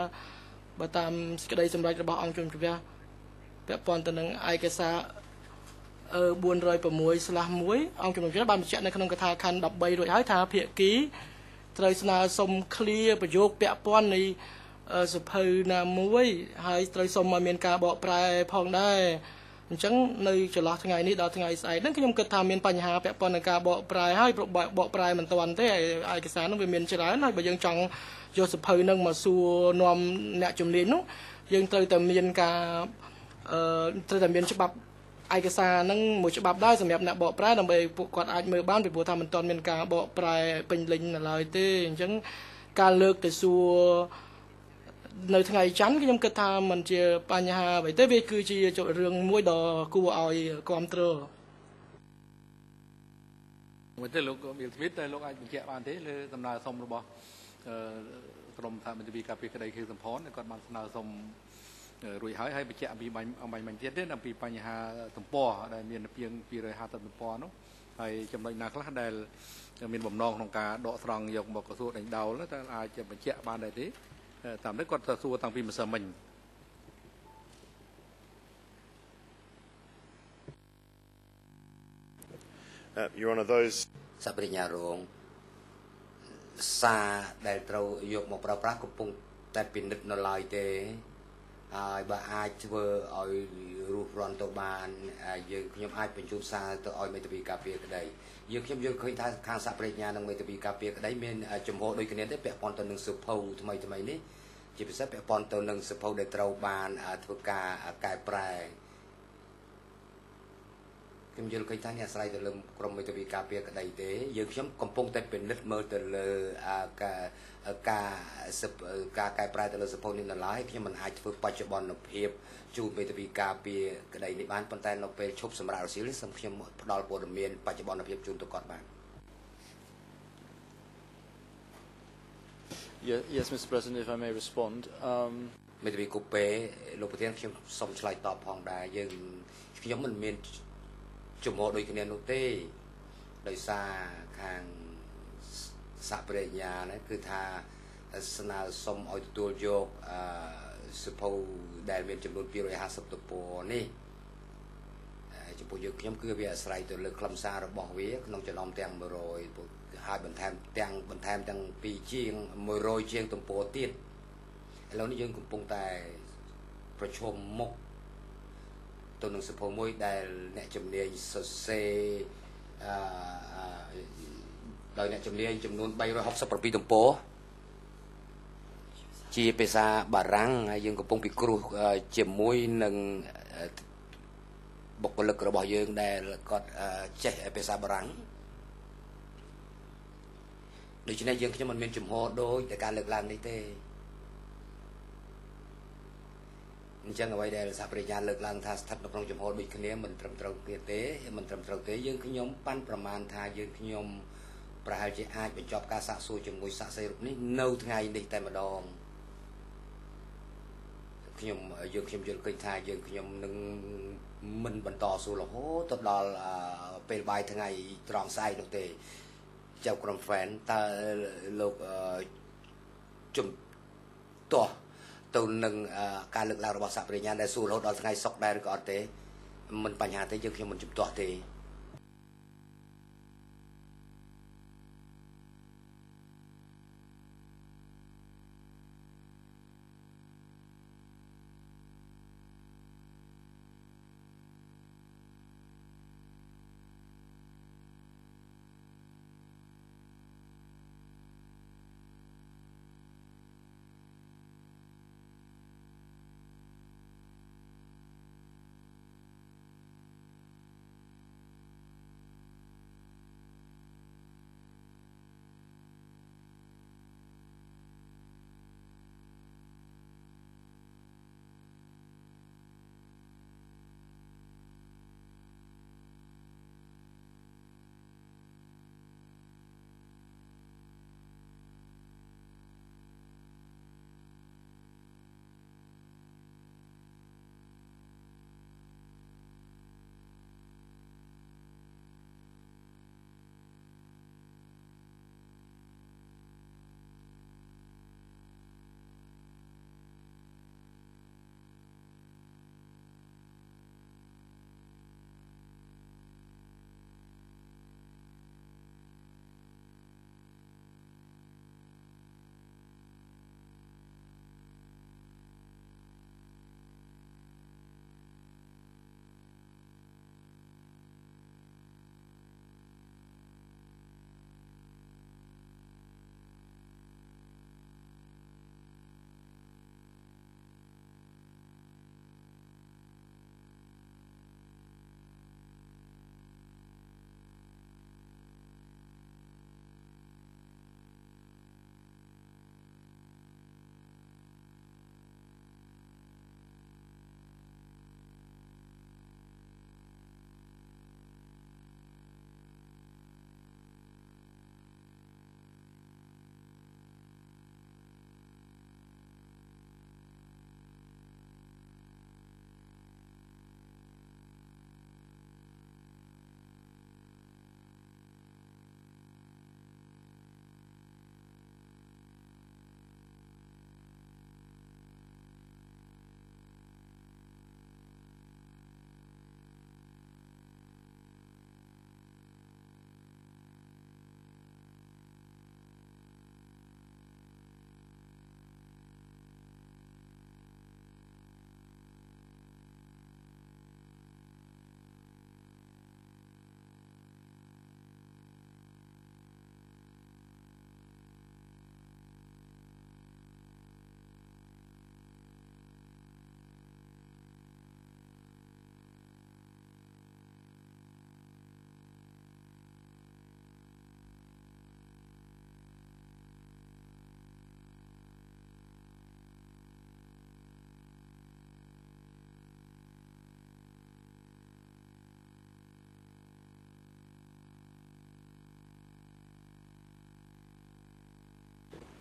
បើតាមសេចក្តីសម្រេចរបស់អង្គជំនះពាក់ព័ន្ធទៅនឹងឯកសារអឺ406/1អង្គជំនុំជម្រះបានបញ្ជាក់នៅក្នុងកថាខណ្ឌ13រួចហើយថាភាគីត្រូវស្នើសុំឃ្លាប្រយោគពាក់ព័ន្ធនៃសភៅណាមួយ ហើយត្រូវសុំឲ្យមានការបកប្រែផងដែរ អញ្ចឹងនៅចន្លោះថ្ងៃនេះដល់ថ្ងៃស្អែកហ្នឹងខ្ញុំគិតថាមានបញ្ហាពាក់ព័ន្ធនឹងការបកប្រែហើយបកប្រែមិនទាន់ទេឯកសារហ្នឹងវាមានច្រើនហើយបើយើងចង់យកសភៅហ្នឹងមកសួរនាំអ្នកជំនាញនោះយើងត្រូវតែមានការអឺត្រូវតែមានច្បាប់ឯកសារហ្នឹងមួយច្បាប់ដែរសម្រាប់អ្នកបកប្រែដើម្បីពួកគាត់អាចមើលបានពីព្រោះថាមិនទាន់មានការបកប្រែពេញលេញនៅឡើយទេអញ្ចឹងការលើកទៅសួរ នៅថ្ងៃច័ន្ទខ្ញុំគិតថាมันជាបញ្ហាអ្វីទេវាគឺជារឿងមួយដ៏គួរឲ្យគ្រប់គ្រងមួយទៅលោកប៊ីលស្មីតតែលោកអាចបញ្ជាក់បានទេលើដំណើរសុំរបស់ក្រមថាមន្ត្រីការពារក្តីខេសំផនគាត់បានស្នើសុំរួចហើយហើយបញ្ជាក់អំពីបាញ់អំបញ្ញទៀតទេអំពីបញ្ហាទំព័រដែលមានពីង250ទំព័រនោះហើយចំណុចណាខ្លះដែល មានបំណងក្នុងការដកស្រង់យកមកក្រសួងដេញដោលតើអាចបញ្ជាក់បានដែរទេ តាមនេះគាត់ទៅសួរតាំងពីម្សិលមិញ Uh, Your Honour, those សប្រិញ្ញារងសារដែលត្រូវយកមកប្រើប្រាស់កំពុងតែពិនិត្យនៅឡើយទេហើយបើអាចធ្វើឲ្យរស់រន់ទៅបានយើងខ្ញុំអាចបញ្ជូនសារទៅឲ្យមេធាវីការពារក្តីយើងខ្ញុំយល់ឃើញថាខាងសហប្រញ្ញានិងមេធាវីការពារក្តីមានចំហដូចគ្នាទេពាក់ព័ន្ធទៅនឹងសភៅថ្មីថ្មីនេះ ជាពិសេសពាក់ព័ន្ធទៅនឹងសភៅដែលត្រូវបានធ្វើការកែប្រែខ្ញុំយល់ឃើញថានេះអាស្រ័យទៅលើក្រមមេធាវីការពារក្តីទេយើងខ្ញុំកំពុងតែពិនិត្យមើលទៅលើការការការកែប្រែទៅលើសភៅនេះនៅឡើយខ្ញុំមិនអាចធ្វើបច្ចុប្បន្នភាពជូនមេធាវីការពារក្តីនេះបានប៉ុន្តែនៅពេលឈប់សម្រាប់រសៀលសូមខ្ញុំផ្ដល់ព័ត៌មានបច្ចុប្បន្នភាពជូនទៅគាត់បាន Yes, yes, Mr. President, if I may respond. Um, មេធាវីគូពេលោកប្រធានខ្ញុំសូមឆ្លើយតបផងដែរយើងខ្ញុំមិនមានជំហរដូចគ្នានោះទេដោយសារខាងសហប្រញ្ញាណាគឺថាស្នើសុំឲ្យទទួលយកអឺសភៅដែលមានចំនួន250ទំព័រនេះចំពោះយើងខ្ញុំគឺវាអាស្រ័យទៅលើខ្លឹមសាររបស់វាក្នុងចំណោមទាំង100 ហើយបន្ថែមទាំងបន្ថែមទាំងពីរជាង100ជាងទំព័រទៀតឥឡូវនេះយើងកំពុងតែប្រជុំមុខទៅនឹងសភៅមួយដែលអ្នកជំនាញសរសេរអឺដោយអ្នកជំនាញចំនួន367ទំព័រជាភាសាបារាំងហើយយើងកំពុងពិគ្រោះជាមួយនឹងបុគ្គលិករបស់យើងដែលគាត់ចេះភាសាបារាំង ដូច្នេះយើងខ្ញុំមិនមានជំហរដូចតែការលើកឡើងនេះទេអញ្ចឹងអ្វីដែលសហប្រញ្ញាលើកឡើងថាស្ថិតនៅក្នុងចំហដូចគ្នាមិនត្រឹមត្រូវទៀតទេមិនត្រឹមត្រូវទេយើងខ្ញុំប៉ាន់ប្រមាណថាយើងខ្ញុំប្រហែលជាអាចបញ្ចប់ការសាកសួរជាមួយសាកសីរូបនេះនៅថ្ងៃនេះតែម្ដងខ្ញុំយើងខ្ញុំយល់ឃើញថាយើងខ្ញុំនឹងមិនបន្តសួររហូតទៅដល់ពេលបាយថ្ងៃត្រង់ស្អែកនោះទេ ចៅក្រុម fan តើលោកជំទាស់ទៅនឹងការលើកឡើងរបស់សហប្រញ្ញាដែលសួររហូតដល់ថ្ងៃសុកដែរឬក៏អត់ទេមិនបញ្ហាទេយើងខ្ញុំមិនជំទាស់ទេ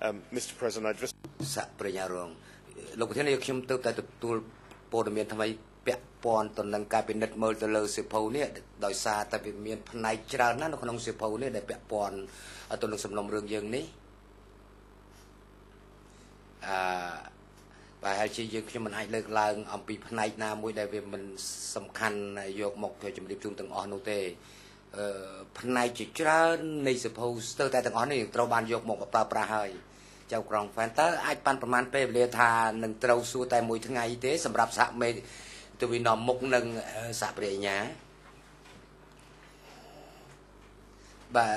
Mr. President, I just សប្រញ្ញារងលោកប្រធាននាយកខ្ញុំទៅតែទទួលព័ត៌មានថ្មីពាក់ព័ន្ធទៅនឹងការពិនិត្យមើលទៅលើសិភៅនេះដោយសារតែវាមានផ្នែកច្រើនណាស់នៅក្នុងសិភៅនេះដែលពាក់ព័ន្ធទៅនឹងសំណុំរឿងយើងនេះអឺប្រហែលជាយើងខ្ញុំមិនអាចលើកឡើងអំពីផ្នែកណាមួយដែលវាមិនសំខាន់យកមកជម្រាបជូនទាំងអស់នោះទេអឺ ផ្នែកជាច្រើននៃសិភៅស្ទើរតែទាំងអស់នេះត្រូវបានយកមកប្រើប្រាស់ហើយចៅក្រមហ្វែនតើអាចបានប្រមាណពេលវេលាថានឹងត្រូវសួរតែមួយថ្ងៃទេសម្រាប់សហមេទវិនមមុខនឹងសហប្រញ្ញា បា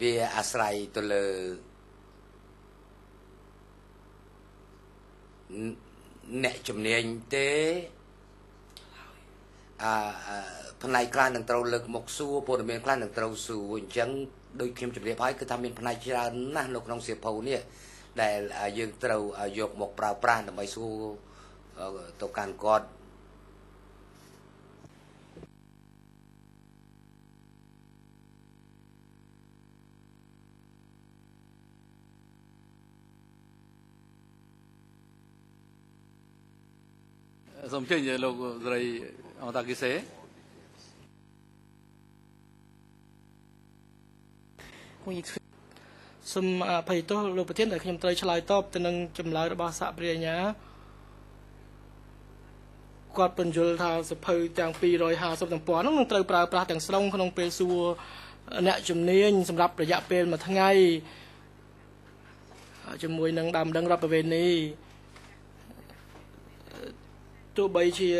ទវាអាស្រ័យទៅលើអ្នកជំនាញទេអឺ ផ្នែកខ្លះនឹងត្រូវលើកមកសួរព័ត៌មានខ្លះនឹងត្រូវសួរអញ្ចឹងដូចខ្ញុំជម្រាបហើយគឺថាមានផ្នែកច្រើនណាស់នៅក្នុងសៀវភៅនេះដែលយើងត្រូវយកមកប្រើប្រាស់ដើម្បីសួរទៅកាន់គាត់សូមអញ្ជើញលោកស្រីអងតាគីសេ សូមអភ័យទោសលោកប្រធានដែលខ្ញុំត្រូវឆ្លើយតបទៅនឹងចម្លើយរបស់សហប្រញ្ញាគាត់បញ្យល់ថាសភៅទាំង250ទាំងពាន់ហ្នឹងនឹងត្រូវប្រើប្រាស់ទាំងស្រុងក្នុងពេលសួរអ្នកជំនាញសម្រាប់រយៈពេល1ថ្ងៃជាមួយនឹងដើមដឹងរដ្ឋប្រវេណីទោះបីជា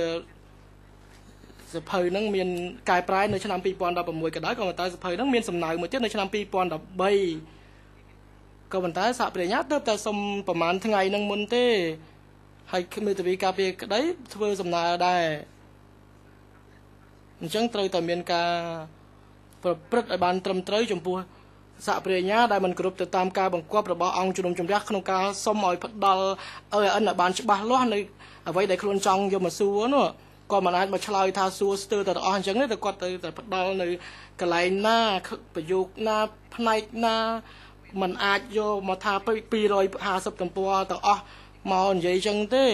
សភៅហ្នឹងមានកែប្រែនៅឆ្នាំ2016ក៏ដោយក៏ប៉ុន្តែសភៅហ្នឹងមានសំណៅមួយទៀតនៅឆ្នាំ2013ក៏ប៉ុន្តែសហប្រញ្ញាទៅតែសុំប្រហែលថ្ងៃនឹងមុនទេហើយមេធាវីការពារក្តីធ្វើសំណើដែរអញ្ចឹងត្រូវតែមានការប្រព្រឹត្តឲ្យបានត្រឹមត្រូវចំពោះសហប្រញ្ញាដែលមិនគ្រប់ទៅតាមការបង្គាប់របស់អង្គជំនុំជម្រះក្នុងការសុំឲ្យផ្ដល់ឲ្យអិនឲ្យបានច្បាស់លាស់នៅអ្វីដែលខ្លួនចង់យកមកសួរនោះ គាត់មិនអាចមកឆ្លើយថាសួរស្ទើរតែទាំងអស់អញ្ចឹងទេតែគាត់ទៅតែផ្ដល់នៅកន្លែងណាប្រយោគណាផ្នែកណាมันអាចយកមកថា250ទំព័រទាំងអស់មកនិយាយចឹងទេ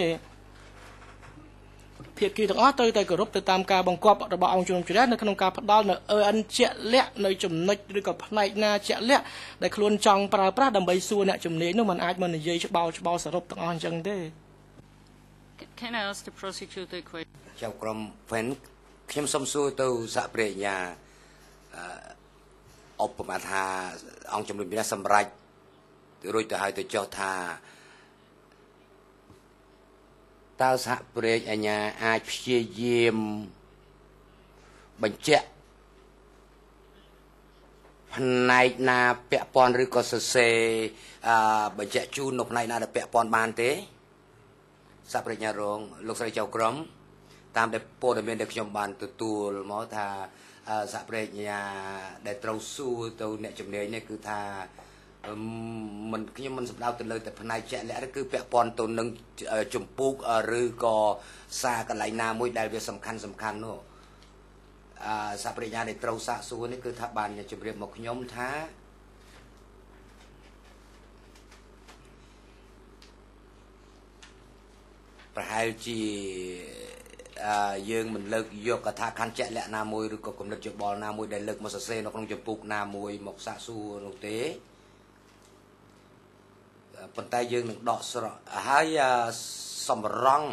ភាគីទាំងអស់ត្រូវតែគោរពទៅតាមការបង្គាប់របស់អង្គជំនុំជម្រះនៅក្នុងការផ្ដល់នៅ EN ជាក់លាក់នៅចំណុចឬក៏ផ្នែកណាជាក់លាក់ដែលខ្លួនចង់ប្រើប្រាស់ដើម្បីសួរអ្នកជំនាញនោះมันអាចមកនិយាយច្បាស់ច្បាស់សរុបទាំងអស់អញ្ចឹងទេ Can I ask the prosecutor a question? ចៅក្រម fan ខ្ញុំសូមសួរទៅសហប្រញ្ញាអឧបមាថាអង្គជំនុំជម្រះសម្រេចរួចទៅហើយទៅចុះថាតើសហប្រេងអញ្ញាអាចព្យាយាមបញ្ជាក់ផ្នែកណាពាក់ព័ន្ធឬក៏សរសេរអឺបញ្ជាក់ជូននៅផ្នែកណាដែលពាក់ព័ន្ធបានទេ សហប្រញ្ញារងលោកស្រីចៅក្រមតាមដែលព័ត៌មានដែលខ្ញុំបានទទួលមកថាសហប្រញ្ញាដែលត្រូវសួរទៅអ្នកជំនាញនេះគឺថាមិនខ្ញុំមិនសម្ដៅទៅលើតែផ្នែកជាក់លាក់គឺពាក់ព័ន្ធទៅនឹងចម្ពោះឬក៏សារកន្លែងណាមួយដែលវាសំខាន់សំខាន់នោះអឺសហប្រញ្ញាដែលត្រូវសាកសួរនេះគឺថាបានជម្រាបមកខ្ញុំថា ប្រហែលជាយើងមិនលើកយកកថាខណ្ឌជាក់លាក់ណាមួយឬក៏គំនិតយោបល់ណាមួយដែលលើកមកសរសេរនៅក្នុងចម្ពោះណាមួយមកសាកសួរនោះទេប៉ុន្តែយើងនឹងដកស្រង់ហើយសម្រង់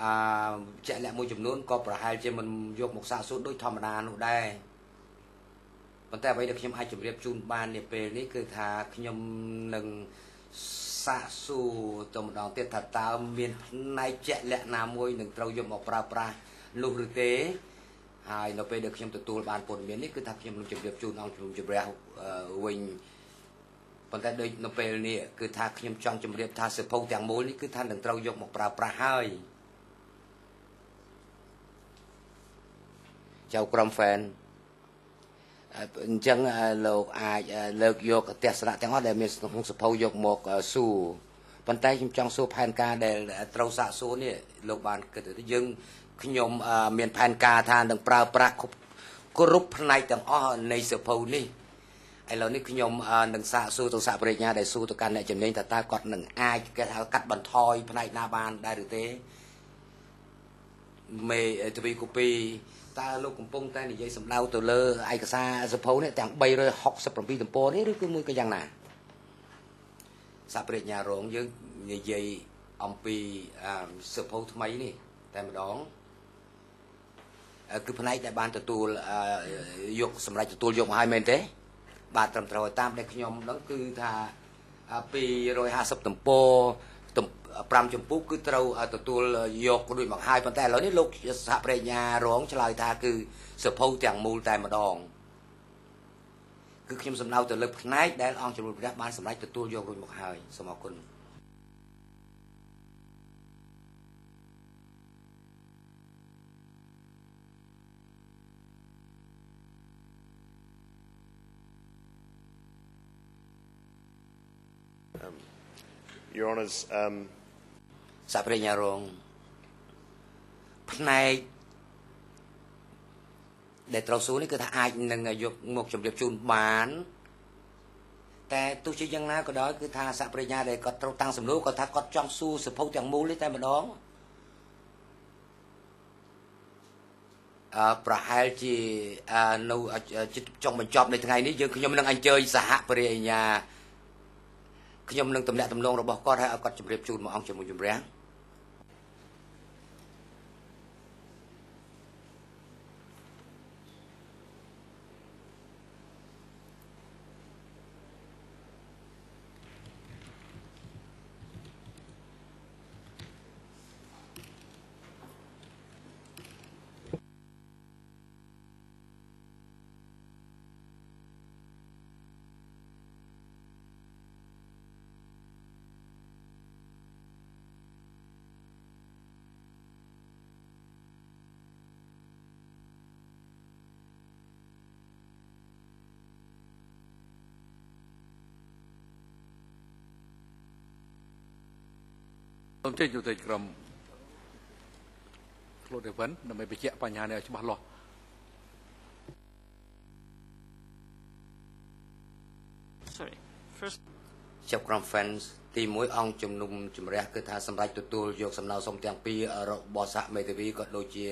អាជាក់លាក់មួយចំនួនក៏ប្រហែលជាមិនយកមកសាកសួរដូចធម្មតានោះដែរប៉ុន្តែអ្វីដែលខ្ញុំអាចជម្រាបជូនបាននាពេលនេះគឺថាខ្ញុំនឹង សាកសួរទៅម្ដងទៀតថាតើមានផ្នែកជាក់លាក់ណាមួយនឹងត្រូវយកមកប្រើប្រាស់នោះឬទេហើយនៅពេលដែលខ្ញុំទទួលបានព័ត៌មាននេះគឺថាខ្ញុំនឹងជម្រាបជូនអង្គជំរះវិញប៉ុន្តែដូចនៅពេលនេះគឺថាខ្ញុំចង់ជម្រាបថាសិភៅទាំងមូលនេះគឺថានឹងត្រូវយកមកប្រើប្រាស់ហើយចៅក្រុមហ្វេន អញ្ចឹងលោកអាចលើកយកទស្សនៈទាំងអស់ដែលមានក្នុងសភៅយកមកសួរប៉ុន្តែខ្ញុំចង់សួរផែនការដែលត្រូវសាកសួរនេះលោកបានគិតទៅយើងខ្ញុំមានផែនការថានឹងប្រើប្រាស់គ្រប់ផ្នែកទាំងអស់នៃសភៅនេះឥឡូវនេះខ្ញុំអឺនឹងសាកសួរទៅសាកប្រញ្ញាដែលសួរទៅកាន់អ្នកជំនាញថាតើគាត់នឹងអាចគេថាកាត់បន្ថយផ្នែកណាបានដែរឬទេមេទ្វីកូពី តើលោកកំពុងតែនិយាយសម្ដៅទៅលើឯកសារសភៅនេះទាំង367ទំព័រនេះឬគឺមួយក៏យ៉ាងណាសាប្រញ្ញារងយើងនិយាយអំពីសភៅថ្មីនេះតែម្ដងគឺផ្នែកដែលបានទទួលយកសម្រាប់ទទួលយកមកហើយមែនទេ បាទត្រឹមត្រូវតាមដែលខ្ញុំដឹងគឺថា250ទំព័រ 5ចម្ពោះគឺត្រូវទទួលយកដូចមកហើយប៉ុន្តែឥឡូវនេះលោកសហប្រញ្ញារងឆ្លើយថាគឺសភៅទាំងមូលតែម្ដងគឺខ្ញុំសំដៅទៅលើផ្នែកដែលអង្គជំនុំព្រះបានសម្រេចទទួលយករួចមកហើយសូមអរគុណ Your Honours, um, សាប្រញ្ញារងផ្នែកដែលត្រូវសួរនេះគឺថាអាចនឹងយកមកជម្រាបជូនបាន តែទោះជាយ៉ាងណាក៏ដោយគឺថាសប្រញ្ញាដែលគាត់ត្រូវតាំងសំណួរគាត់ថាគាត់ចង់សួរសភៅទាំងមូលនេះតែម្ដងអឺប្រហែលជានៅចុងបញ្ចប់នៃថ្ងៃនេះយើងខ្ញុំនឹងអញ្ជើញសហបរិញ្ញាខ្ញុំនឹងតំណាក់តំណងរបស់គាត់ឲ្យគាត់ជម្រាបជូនមកអង្គជាមួយជំរះ សូមចេញយុតិក្រុមខ្លួនទេវិនដើម្បីបញ្ជាក់បញ្ហានេះឲ្យច្បាស់លាស់ Sorry. First, ចុកក្រុម fans ទី1អង្គជំនុំជម្រះគឺថាសម្រាប់ទទួលយកសំណើសុំទាំងពីររបស់សហមេធាវីក៏ដូចជា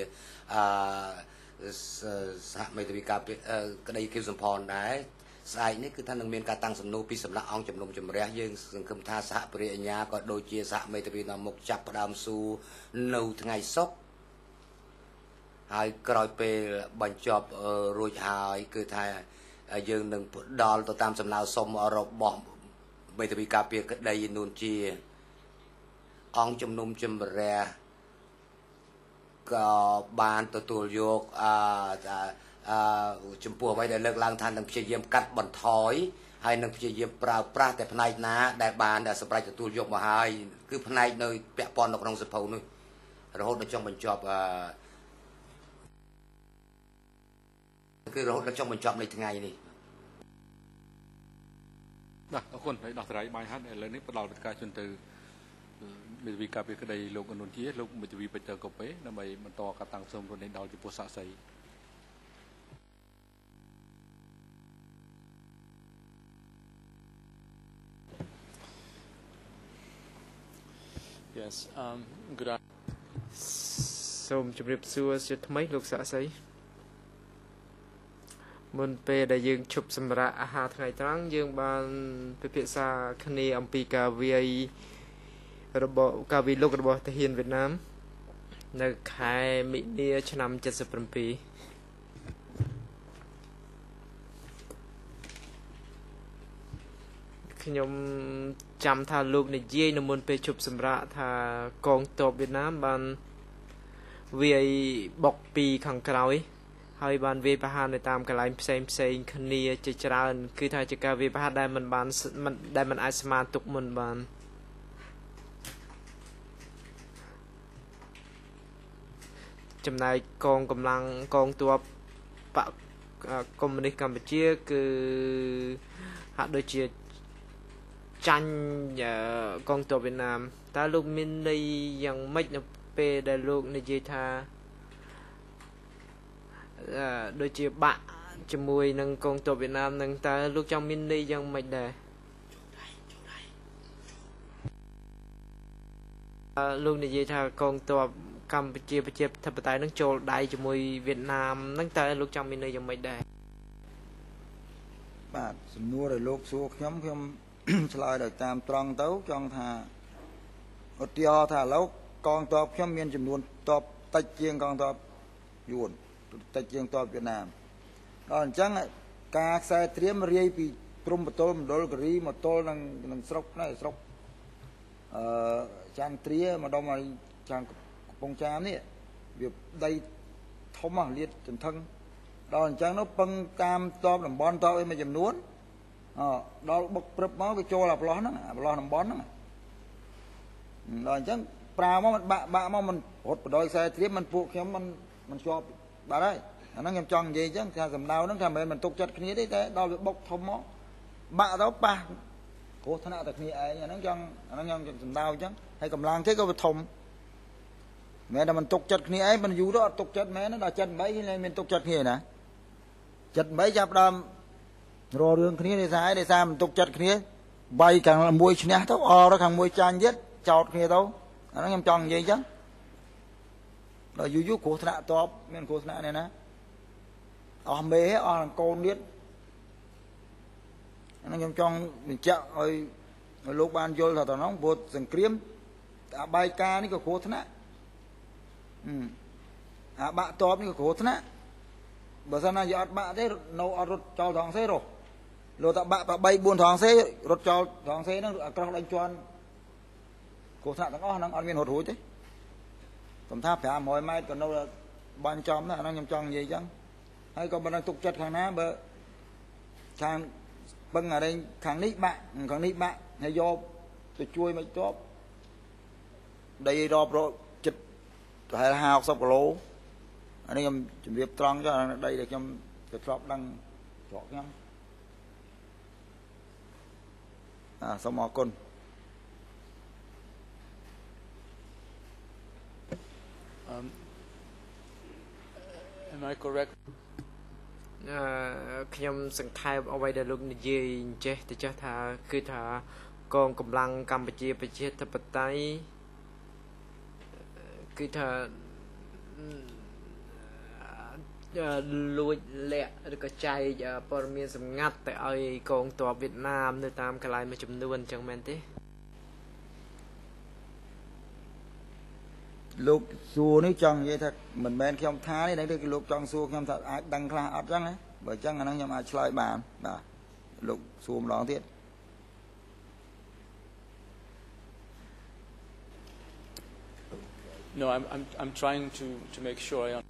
អឺសហមេធាវីការក្តីគិវសំផនដែរ ស្អែកនេះគឺថានឹងមានការតាំងសំណួរពីសំណាក់អង្គជំនុំជម្រះយើងសង្ឃឹមថាសហបរិញ្ញាក៏ដូចជាសហមេធាវីនាំមុខចាប់ផ្ដើមស៊ូនៅថ្ងៃសុក្រហើយក្រោយពេលបញ្ចប់រួចហើយគឺថាយើងនឹងផ្ដល់ទៅតាមសំណើសុំរបស់មេធាវីការពារក្តីនួនជា អង្គជំនុំជម្រះក៏បានទទួលយកអឺ អឺចំពោះអ្វីដែលលើកឡើងថានឹងព្យាយាមកាត់បន្ថយហើយនឹងព្យាយាមប្រើប្រាស់តែផ្នែកណាដែលបានដែលសម្រាប់ទទួលយកមកហើយគឺផ្នែកនៅពាក់ព័ន្ធនៅក្នុងសភៅនោះរហូតដល់ចុងបញ្ចប់អឺគឺរហូតដល់ចុងបញ្ចប់នៃថ្ងៃនេះបាទអរគុណហើយដោះស្រាយបាយហាត់ឥឡូវនេះផ្ដល់វិទ្យាជូនទៅមេធាវីការពារក្តីលោកអនុនជាលោកមេធាវីបេតើកូពេដើម្បីបន្តការតាំងផ្សំរនេះដល់ចំពោះសាក់សី Yes um good សូមជម្រាបសួរជាថ្មីលោកសាក់សីមុនពេលដែលយើងឈប់សម្រាកអាហារថ្ងៃត្រង់យើងបានពិភាក្សាគ្នាអំពីការវាយរបស់ការវិលុករបស់ទាហានវៀតណាម នៅខែមិនិនាឆ្នាំ77ខ្ញុំ ចាំថាលោកនិយាយនៅមុនពេលជប់សម្រាកថាកងទ័ពវៀតណាមបានវាយបុកពីខាងក្រោយ ហើយបានវាយប្រហារនៅតាមកន្លែងផ្សេងផ្សេងគ្នាជាច្រើនគឺថាជាការវាយប្រហារដែលมันបានដែលมันអាចស្មានទុកមុនបានចំណែកកងកម្លាំងកងទ័ពបកកុម្មុយនីសកម្ពុជាគឺហាក់ដូចជា ចាញ់កងទ័ពវៀតណាមតើលោកមានន័យយ៉ាងម៉េចនៅពេលដែលលោកនិយាយថាដូចជាបាក់ជាមួយនឹងកងទ័ពវៀតណាមនឹងតើលោកចង់មានន័យយ៉ាងម៉េចដែរអឺលោកនិយាយថាកងទ័ពកម្ពុជាប្រជាធិបតេយ្យនឹងចូលដៃជាមួយវៀតណាមនឹងតើលោកចង់មានន័យយ៉ាងម៉េចដែរបាទសំណួរដែលលោកសួរខ្ញុំខ្ញុំ ឆ្លើយដោយតាមត្រង់ទៅចង់ថាឧទាហរណ៍ថាឥឡូវកងទ័ពខ្ញុំមានចំនួនទ័ពតិចជាងកងទ័ពយួនតិចជាងទ័ពវៀតណាមដល់អញ្ចឹងការខ្សែត្រៀមរាយពីព្រំបតលមណ្ឌលគិរីមកទល់នឹងនឹងស្រុកនេះស្រុកអឺចាន់ត្រាមកដល់មកចាន់កំពង់ចាមនេះវាដីធំហ៎លាតចន្ទឹងដល់អញ្ចឹងនោះពឹងតាមតបតំបន់តបអីមួយចំនួនអ ដល់បុកព្រឹបមកវាចូលអាប្លោះហ្នឹងអាប្លោះតំបន់ហ្នឹងដល់អញ្ចឹងប្រើមកมันបាក់បាក់មកมันរត់បដ ாய் ខ្សែត្រៀមมันពួកខ្ញុំมันมันជាប់បាត់ហើយអាហ្នឹងខ្ញុំចង់និយាយអញ្ចឹងថាសំដៅហ្នឹងថាមិនមែនมันទុកចិត្តគ្នាទេតែដល់វាបុកធំមកបាក់ទៅប៉ះគ្រោះថ្នាក់តែគ្នាឯងអាហ្នឹងចង់អាហ្នឹងខ្ញុំសំដៅអញ្ចឹងហើយកម្លាំងគេក៏វាធំមែនតែมันទុកចិត្តគ្នាឯងมันយូរទៅអត់ទុកចិត្តមែនដល់ចិត្ត8គេមានទុកចិត្តគ្នាណាចិត្ត8ចាប់ដើម រករឿងគ្នាដោយសារអីដោយសារมันទុកចិត្តគ្នាបាយខាងមួយឈ្នះទៅអរខាងមួយចាញ់ទៀតចោតគ្នាទៅអាហ្នឹងខ្ញុំចង់និយាយអញ្ចឹងដល់យូរយូរគ្រោះថ្នាក់តបមានគ្រោះថ្នាក់នេះណាអស់មេអស់កូនទៀតអាហ្នឹងខ្ញុំចង់បញ្ជាក់ឲ្យឲ្យលោកបានយល់ថាតើហ្នឹងព្រោះសង្គ្រាមអបាយការនេះក៏គ្រោះថ្នាក់អាបាក់តបនេះក៏គ្រោះថ្នាក់បើសិនណាយកអត់បាក់ទេនៅអត់រត់ចោលថងសេរស់ លោកតាបាក់3 4ថងសេរត់ចោលថងសេហ្នឹងអាក្រោះដេញជន់គ្រោះថ្នាក់ទាំងអស់ហ្នឹងអត់មានរត់រួចទេខ្ញុំថា500ម៉ែត្រក៏នៅបាញ់ចំដែរអាហ្នឹងខ្ញុំចង់និយាយអញ្ចឹងហើយក៏មិនដឹងទុកចិត្តខាងណាបើខាងពឹងអរិញខាងនេះបាក់ខាងនេះបាក់ហើយយកទៅជួយមិនតបដីរាប់រកចិត្តប្រហែល50គីឡូអានេះខ្ញុំជម្រាបត្រង់ចុះអាដីដែលខ្ញុំទៅធ្លាប់ដឹងច្រកខ្ញុំអា សូមអរគុណ Um, am I correct អឺខ្ញុំសង្ខេបអ្វីដែលលោកនិយាយអញ្ចេះទៅចេះថាគឺថាកងកម្លាំងកម្ពុជាប្រជាធិបតេយ្យគឺថា លួចលាក់ឬក៏ចែកព័ត៌មានសម្ងាត់ទៅឲ្យកងទ័ពវៀតណាមនៅតាមកន្លែងមួយចំនួនអញ្ចឹងមែនទេលោកសួរនេះចង់និយាយថាមិនមែនខ្ញុំថាទេតែគឺលោកចង់សួរខ្ញុំថាអាចដឹងខ្លះអត់ចឹងណាបើចឹងអាហ្នឹងខ្ញុំអាចឆ្លើយបានបាទលោកសួរម្ដងទៀត No I'm I'm I'm trying to to make sure I អឺ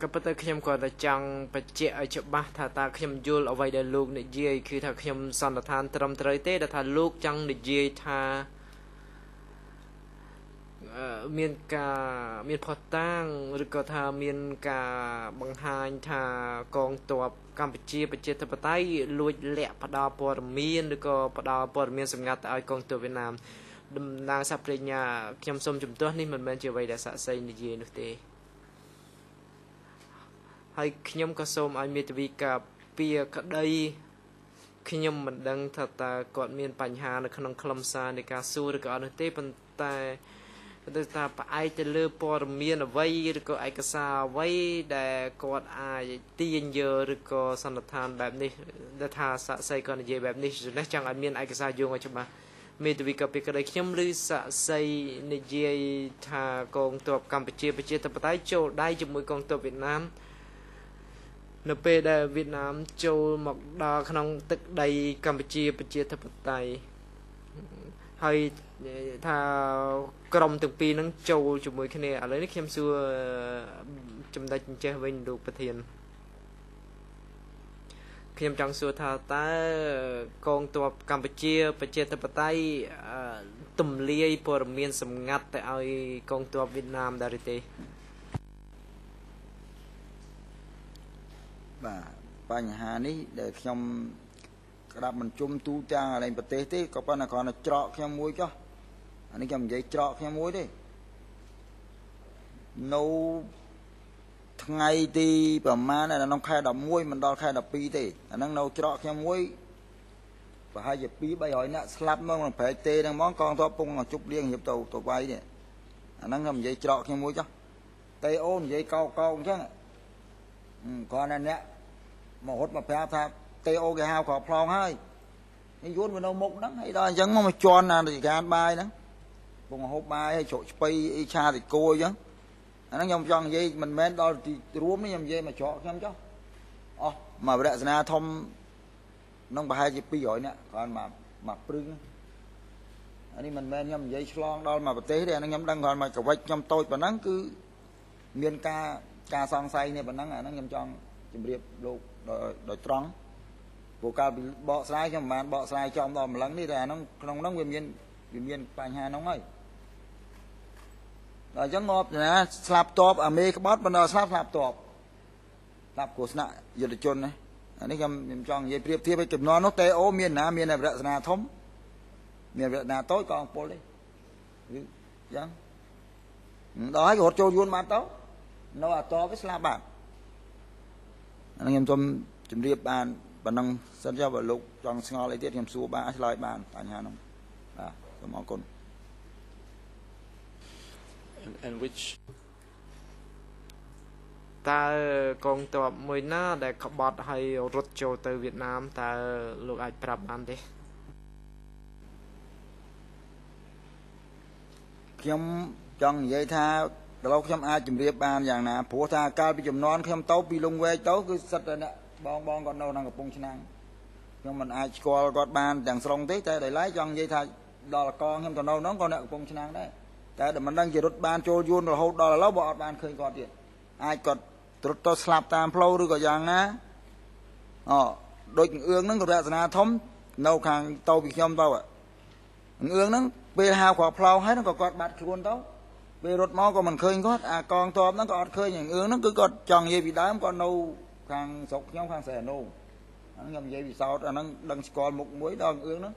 ក៏ប៉ុន្តែខ្ញុំគាត់តែចង់បញ្ជាក់ឲ្យច្បាស់ថាតើខ្ញុំយល់អ្វីដែលលោកនិយាយគឺថាខ្ញុំសន្និដ្ឋានត្រឹមត្រូវទេដែលថាលោកចង់និយាយថាមានការមានផុសតាងឬក៏ថាមានការបង្ហាញថាកងទ័ពកម្ពុជាប្រជាធិបតេយ្យលួចលាក់ផ្ដល់ព័ត៌មានឬក៏ផ្ដល់ព័ត៌មានសម្ងាត់ទៅឲ្យកងទ័ពវៀតណាមដំណើរសព្រិញ្ញាខ្ញុំសូមជំទាស់នេះមិនមែនជាអ្វីដែលសាក់សីនិយាយនោះទេ ហើយខ្ញុំក៏សូមឲ្យមេធាវីការពារក្តីខ្ញុំមិនដឹងថាតើគាត់មានបញ្ហានៅក្នុងខ្លឹមសារនៃការសួរឬក៏អត់នោះទេប៉ុន្តែគឺថាផ្អែកទៅលើព័ត៌មានអ្វីឬក៏ឯកសារអ្វីដែលគាត់អាចទាញយកឬក៏សន្និដ្ឋានបែបនេះដែលថាសាក់សីក៏និយាយបែបនេះចំណេះចង់ឲ្យមានឯកសារយោងឲ្យច្បាស់មេធាវីក៏ពីក្តីខ្ញុំឬសាក់សីនិយាយថាកងទ័ពកម្ពុជាប្រជាធិបតេយ្យចូលដៃជាមួយកងទ័ពវៀតណាម នៅពេលដែលវៀតណាមចូលមកដល់ក្នុងទឹកដីកម្ពុជាប្រជាធិបតេយ្យហើយថាក្រុមទាំងពីរហ្នឹងចូលជាមួយគ្នាឥឡូវនេះខ្ញុំសួរចំណុចអញ្ចេះវិញលោកប្រធានខ្ញុំចង់សួរថាតើកងទ័ពកម្ពុជា ប្រជាធិបតេយ្យទំលាយព័ត៌មានសម្ងាត់ទៅឲ្យកងទ័ពវៀតណាមដែរទេ បាទបញ្ហានេះដែលខ្ញុំក្តាប់មិនជុំទូទាំងអលែងប្រទេសទេក៏ប៉ុន្តែគ្រាន់តែច្រកខ្ញុំមួយចុះអានេះខ្ញុំនិយាយច្រកខ្ញុំមួយទេនៅថ្ងៃទីប្រហែលនៅក្នុងខែ11មិនដល់ខែ12ទេអាហ្នឹងនៅច្រកខ្ញុំមួយប្រហែលជា2 300នាក់ស្លាប់នៅក្នុងប្រែកទេហ្នឹងហ្មងកងទ័ពពងជប់លៀងរៀបទៅទៅវាយនេះអាហ្នឹងខ្ញុំនិយាយច្រកខ្ញុំមួយចុះតេអូនិយាយកោកោអញ្ចឹងគ្រាន់តែអ្នក មករត់មកប្រាប់ថាតេអូគេហៅក្រផ្លងហើយនេះយួនវានៅមុខហ្នឹងហើយដល់អញ្ចឹងមកមកជន់អារាជការបាយហ្នឹងពងហូបបាយហើយជ្រក់ស្ពៃអីឆាតិគោអញ្ចឹងអាហ្នឹងខ្ញុំចង់និយាយមិនមែនដល់ទីរួមនេះខ្ញុំនិយាយមកច្រកខ្ញុំចុះអស់មកវរសនាធំនឹងប្រហែលជា200នាក់គ្រាន់មកមកព្រឹងអានេះមិនមែនខ្ញុំនិយាយឆ្លងដល់មកប្រទេសទេអាហ្នឹងខ្ញុំដឹងគ្រាន់មកកវិចខ្ញុំតូចប៉ុណ្ណឹងគឺមានការការសង្ស័យនេះប៉ុណ្ណឹងអាហ្នឹងខ្ញុំចង់ជម្រាបលោក ដោយត្រង់ព្រោះកាលពីបកស្រាយខ្ញុំមិនបានបកស្រាយចំដល់ម្លឹងនេះតែអាហ្នឹងក្នុងហ្នឹងវាមានវាមានបញ្ហាហ្នឹងហើយដល់អញ្ចឹងងាប់ណាស្លាប់តបអាមេក្បត់បណ្ដោស្លាប់ស្លាប់តបស្លាប់គ្រោះថ្នាក់យុទ្ធជនណាអានេះខ្ញុំខ្ញុំចង់និយាយប្រៀបធៀបឲ្យចំនួននោះតេអូមានណាមានរចនាធំមានរចនាតូចក៏អង្គពលទេគឺអញ្ចឹងដល់ហើយក៏រត់ចូលយួនបានទៅនៅអាតបវាស្លាប់បាន អានេះខ្ញុំសូមជម្រាបបានប៉ុណ្ណឹងសិនចុះបើលោកចង់ស្ងល់អីទៀតខ្ញុំសួរបានឆ្លើយបានបញ្ហាហ្នឹងបាទសូមអរគុណ and, and which តើកងទ័ពមួយណា ដែលក្បត់ហើយរត់ចូលទៅវៀតណាមតើលោកអាចប្រាប់បានទេខ្ញុំចង់និយាយថា ដល់ខ្ញុំអាចជម្រាបបានយ៉ាងណាព្រោះថាកាលពីចំនួនខ្ញុំទៅពីលងវែកទៅគឺសិតតែអ្នកបងបងគាត់នៅក្នុងកំពង់ឆ្នាំងខ្ញុំមិនអាចស្គាល់គាត់បានទាំងស្រុងទេតែដោយឡែកចង់និយាយថាដល់កងខ្ញុំទៅនៅនោះក៏អ្នកកំពង់ឆ្នាំងដែរតែតែមិនដឹងជារត់បានចូលយួនរហូតដល់ឥឡូវបើអត់បានឃើញគាត់ទៀតអាចគាត់រត់ទៅស្លាប់តាមផ្លូវឬក៏យ៉ាងណាអូដូចអឿងហ្នឹងក៏រចនាធំនៅខាងទៅពីខ្ញុំទៅអឿងហ្នឹងពេលហៅគ្រាប់ផ្លូវហើយហ្នឹងក៏គាត់បាត់ខ្លួនទៅ ពេលរត់មកក៏មិនឃើញគាត់អាកងតបហ្នឹងក៏អត់ឃើញអឿងហ្នឹងគឺគាត់ចង់និយាយពីដើមគាត់នៅខាងស្រុកខ្ញុំខាងសែនោអាហ្នឹងខ្ញុំនិយាយពិសោធន៍អាហ្នឹងដឹងស្គាល់មុខមួយដល់អឿងហ្នឹង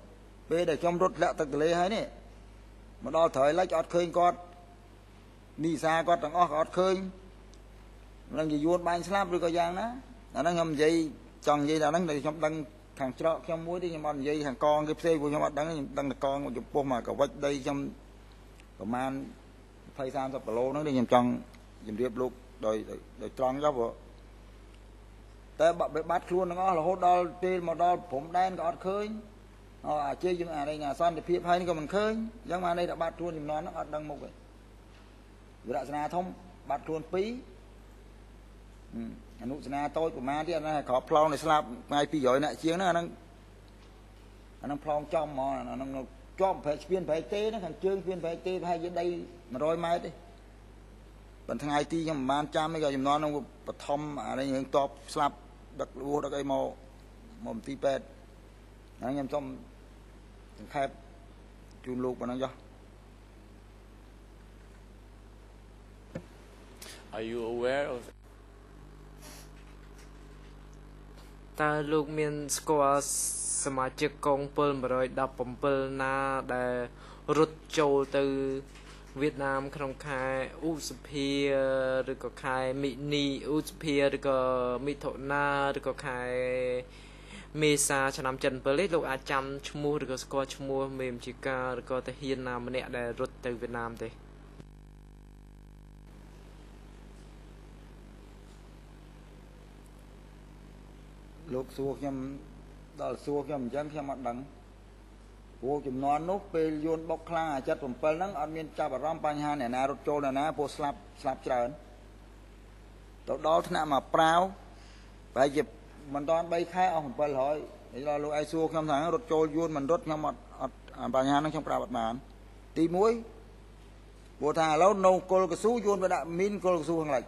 ពេលដែលខ្ញុំរត់លាក់ទឹកទន្លេហើយនេះមកដល់ត្រូវលិចអត់ឃើញគាត់នីសាគាត់ទាំងអស់ក៏អត់ឃើញនឹងជាយួនបាញ់ស្លាប់ឬក៏យ៉ាងណាអាហ្នឹងខ្ញុំនិយាយចង់និយាយថាហ្នឹងតែខ្ញុំដឹងខាងច្រកខ្ញុំមួយទេខ្ញុំអត់និយាយខាងកងគេផ្សេងព្រោះខ្ញុំអត់ដឹងខ្ញុំដឹងតែកងចំពោះមកកវិចដីខ្ញុំប្រហែល 20 30គីឡូហ្នឹងខ្ញុំចង់ជម្រាបលោកដោយដោយត្រង់ចុះព្រោះតែបាត់ខ្លួនទាំងអស់រហូតដល់ពេលមកដល់ព្រំដែនក៏អត់ឃើញអអាជ័យយើងអានេះអាសន្តិភាពហើយនេះក៏មិនឃើញអញ្ចឹងមកនេះតែបាត់ខ្លួនចំនួនហ្នឹងអត់ដឹងមុខទេវិរៈសនាធំបាត់ខ្លួន2អនុសនាតូចប្រមាណទៀតណាក្របផ្លងនៅស្លាប់ថ្ងៃ200នាក់ជាងហ្នឹងអាហ្នឹងអាហ្នឹងផ្លងចំហ្មងអាហ្នឹង ជាប់ប្រែកស្ពានប្រែកទេហ្នឹងខាងជើងស្ពានប្រែកទេប្រហែលជាដី100ម៉ែត្រទេប៉ុន្តែថ្ងៃទីខ្ញុំមិនបានចាំទេក៏ចំនួនហ្នឹងបឋមអានេះរឿងតបស្លាប់ដឹកលួសដឹកអីមកមកមន្ទីរពេទ្យហ្នឹងខ្ញុំសុំសង្ខេបជូនលោកប៉ុណ្ណឹងចុះ Are you aware of តើលោកមានស្គាល់ សមាជិកកងពល117ណាដែលរត់ចូលទៅវៀតណាមក្នុងខែឧសភាឬក៏ខែមិនីឧសភាឬក៏មិថុនាឬក៏ខែមេសាឆ្នាំ77នេះលោកអាចចាំឈ្មោះឬក៏ស្គាល់ឈ្មោះមេមជាការឬក៏ទាហានណាម្នាក់ដែលរត់ទៅវៀតណាមទេលោកសួរខ្ញុំ ដល់សួរខ្ញុំអញ្ចឹងខ្ញុំអត់ដឹងព្រោះចំនួននោះពេលយួនបុកខ្លាំងអា77ហ្នឹងអត់មានចាប់អារម្មណ៍បញ្ហាអ្នកណារត់ចូលអ្នកណាព្រោះស្លាប់ស្លាប់ច្រើនទៅដល់ថ្នាក់មកប្រាវប្រហែលជាមិនតាន់3ខែអស់700ហើយដល់លោកឯងសួរខ្ញុំថារត់ចូលយួនមិនរត់ខ្ញុំអត់អត់បញ្ហាហ្នឹងខ្ញុំប្រាប់អត់បានទី1ព្រោះថាឥឡូវនៅគល់កស៊ូយួនវាដាក់មីនគល់កស៊ូខាងលិច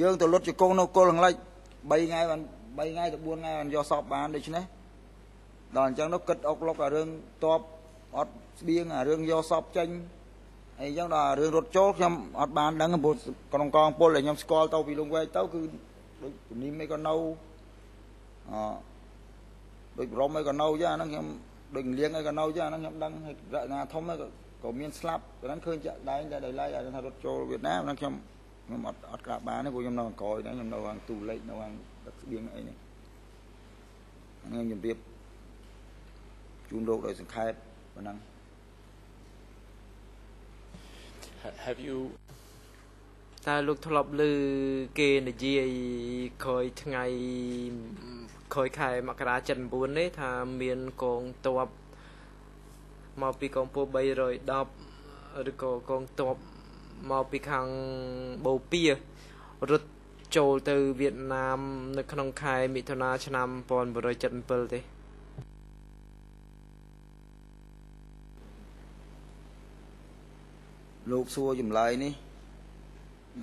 យើងទៅលុតជង្គង់នៅគល់ខាងលិច3ថ្ងៃបាន3ថ្ងៃទៅ4ថ្ងៃបានយកសពបានដូច្នេះ ដល់អញ្ចឹងនោះគិតអុកលុកអារឿងតបអត់ស្បៀងអារឿងយកសពចេញអីអញ្ចឹងដល់រឿងរត់ចូលខ្ញុំអត់បានដឹងព្រោះក្នុងកងពលដែលខ្ញុំស្គាល់ទៅពីលងវែកទៅគឺដូចជំនីមអីក៏នៅអដូចបរមអីក៏នៅចឹងអាហ្នឹងខ្ញុំដូចលៀងអីក៏នៅចឹងអាហ្នឹងខ្ញុំដឹងហើយរចនាធំក៏មានស្លាប់ប៉ុណ្ណឹងឃើញចាក់ដែងតែដោយឡែកអាថារត់ចូលវៀតណាមហ្នឹងខ្ញុំខ្ញុំអត់អត់ក្រាបបានទេព្រោះខ្ញុំនៅអង្គរហ្នឹងខ្ញុំនៅខាងទូលេខនៅខាងទឹកស្បៀងអីនេះហ្នឹងខ្ញុំជម្រាប ជូនលោកដោយសង្ខេបប៉ុណ្ណឹង Ha- Have you តើលោកធ្លាប់ឮគេនិយាយក្រោយថ្ងៃក្រោយខែមករា79នេះថាមានកងទ័ពមកពីកងពល310ឬក៏កងទ័ពមកពីខាងបូព៌ារត់ចូលទៅវៀតណាម នៅក្នុងខែមិថុនាឆ្នាំ1977ទេ លោកសួរចម្លើយនេះ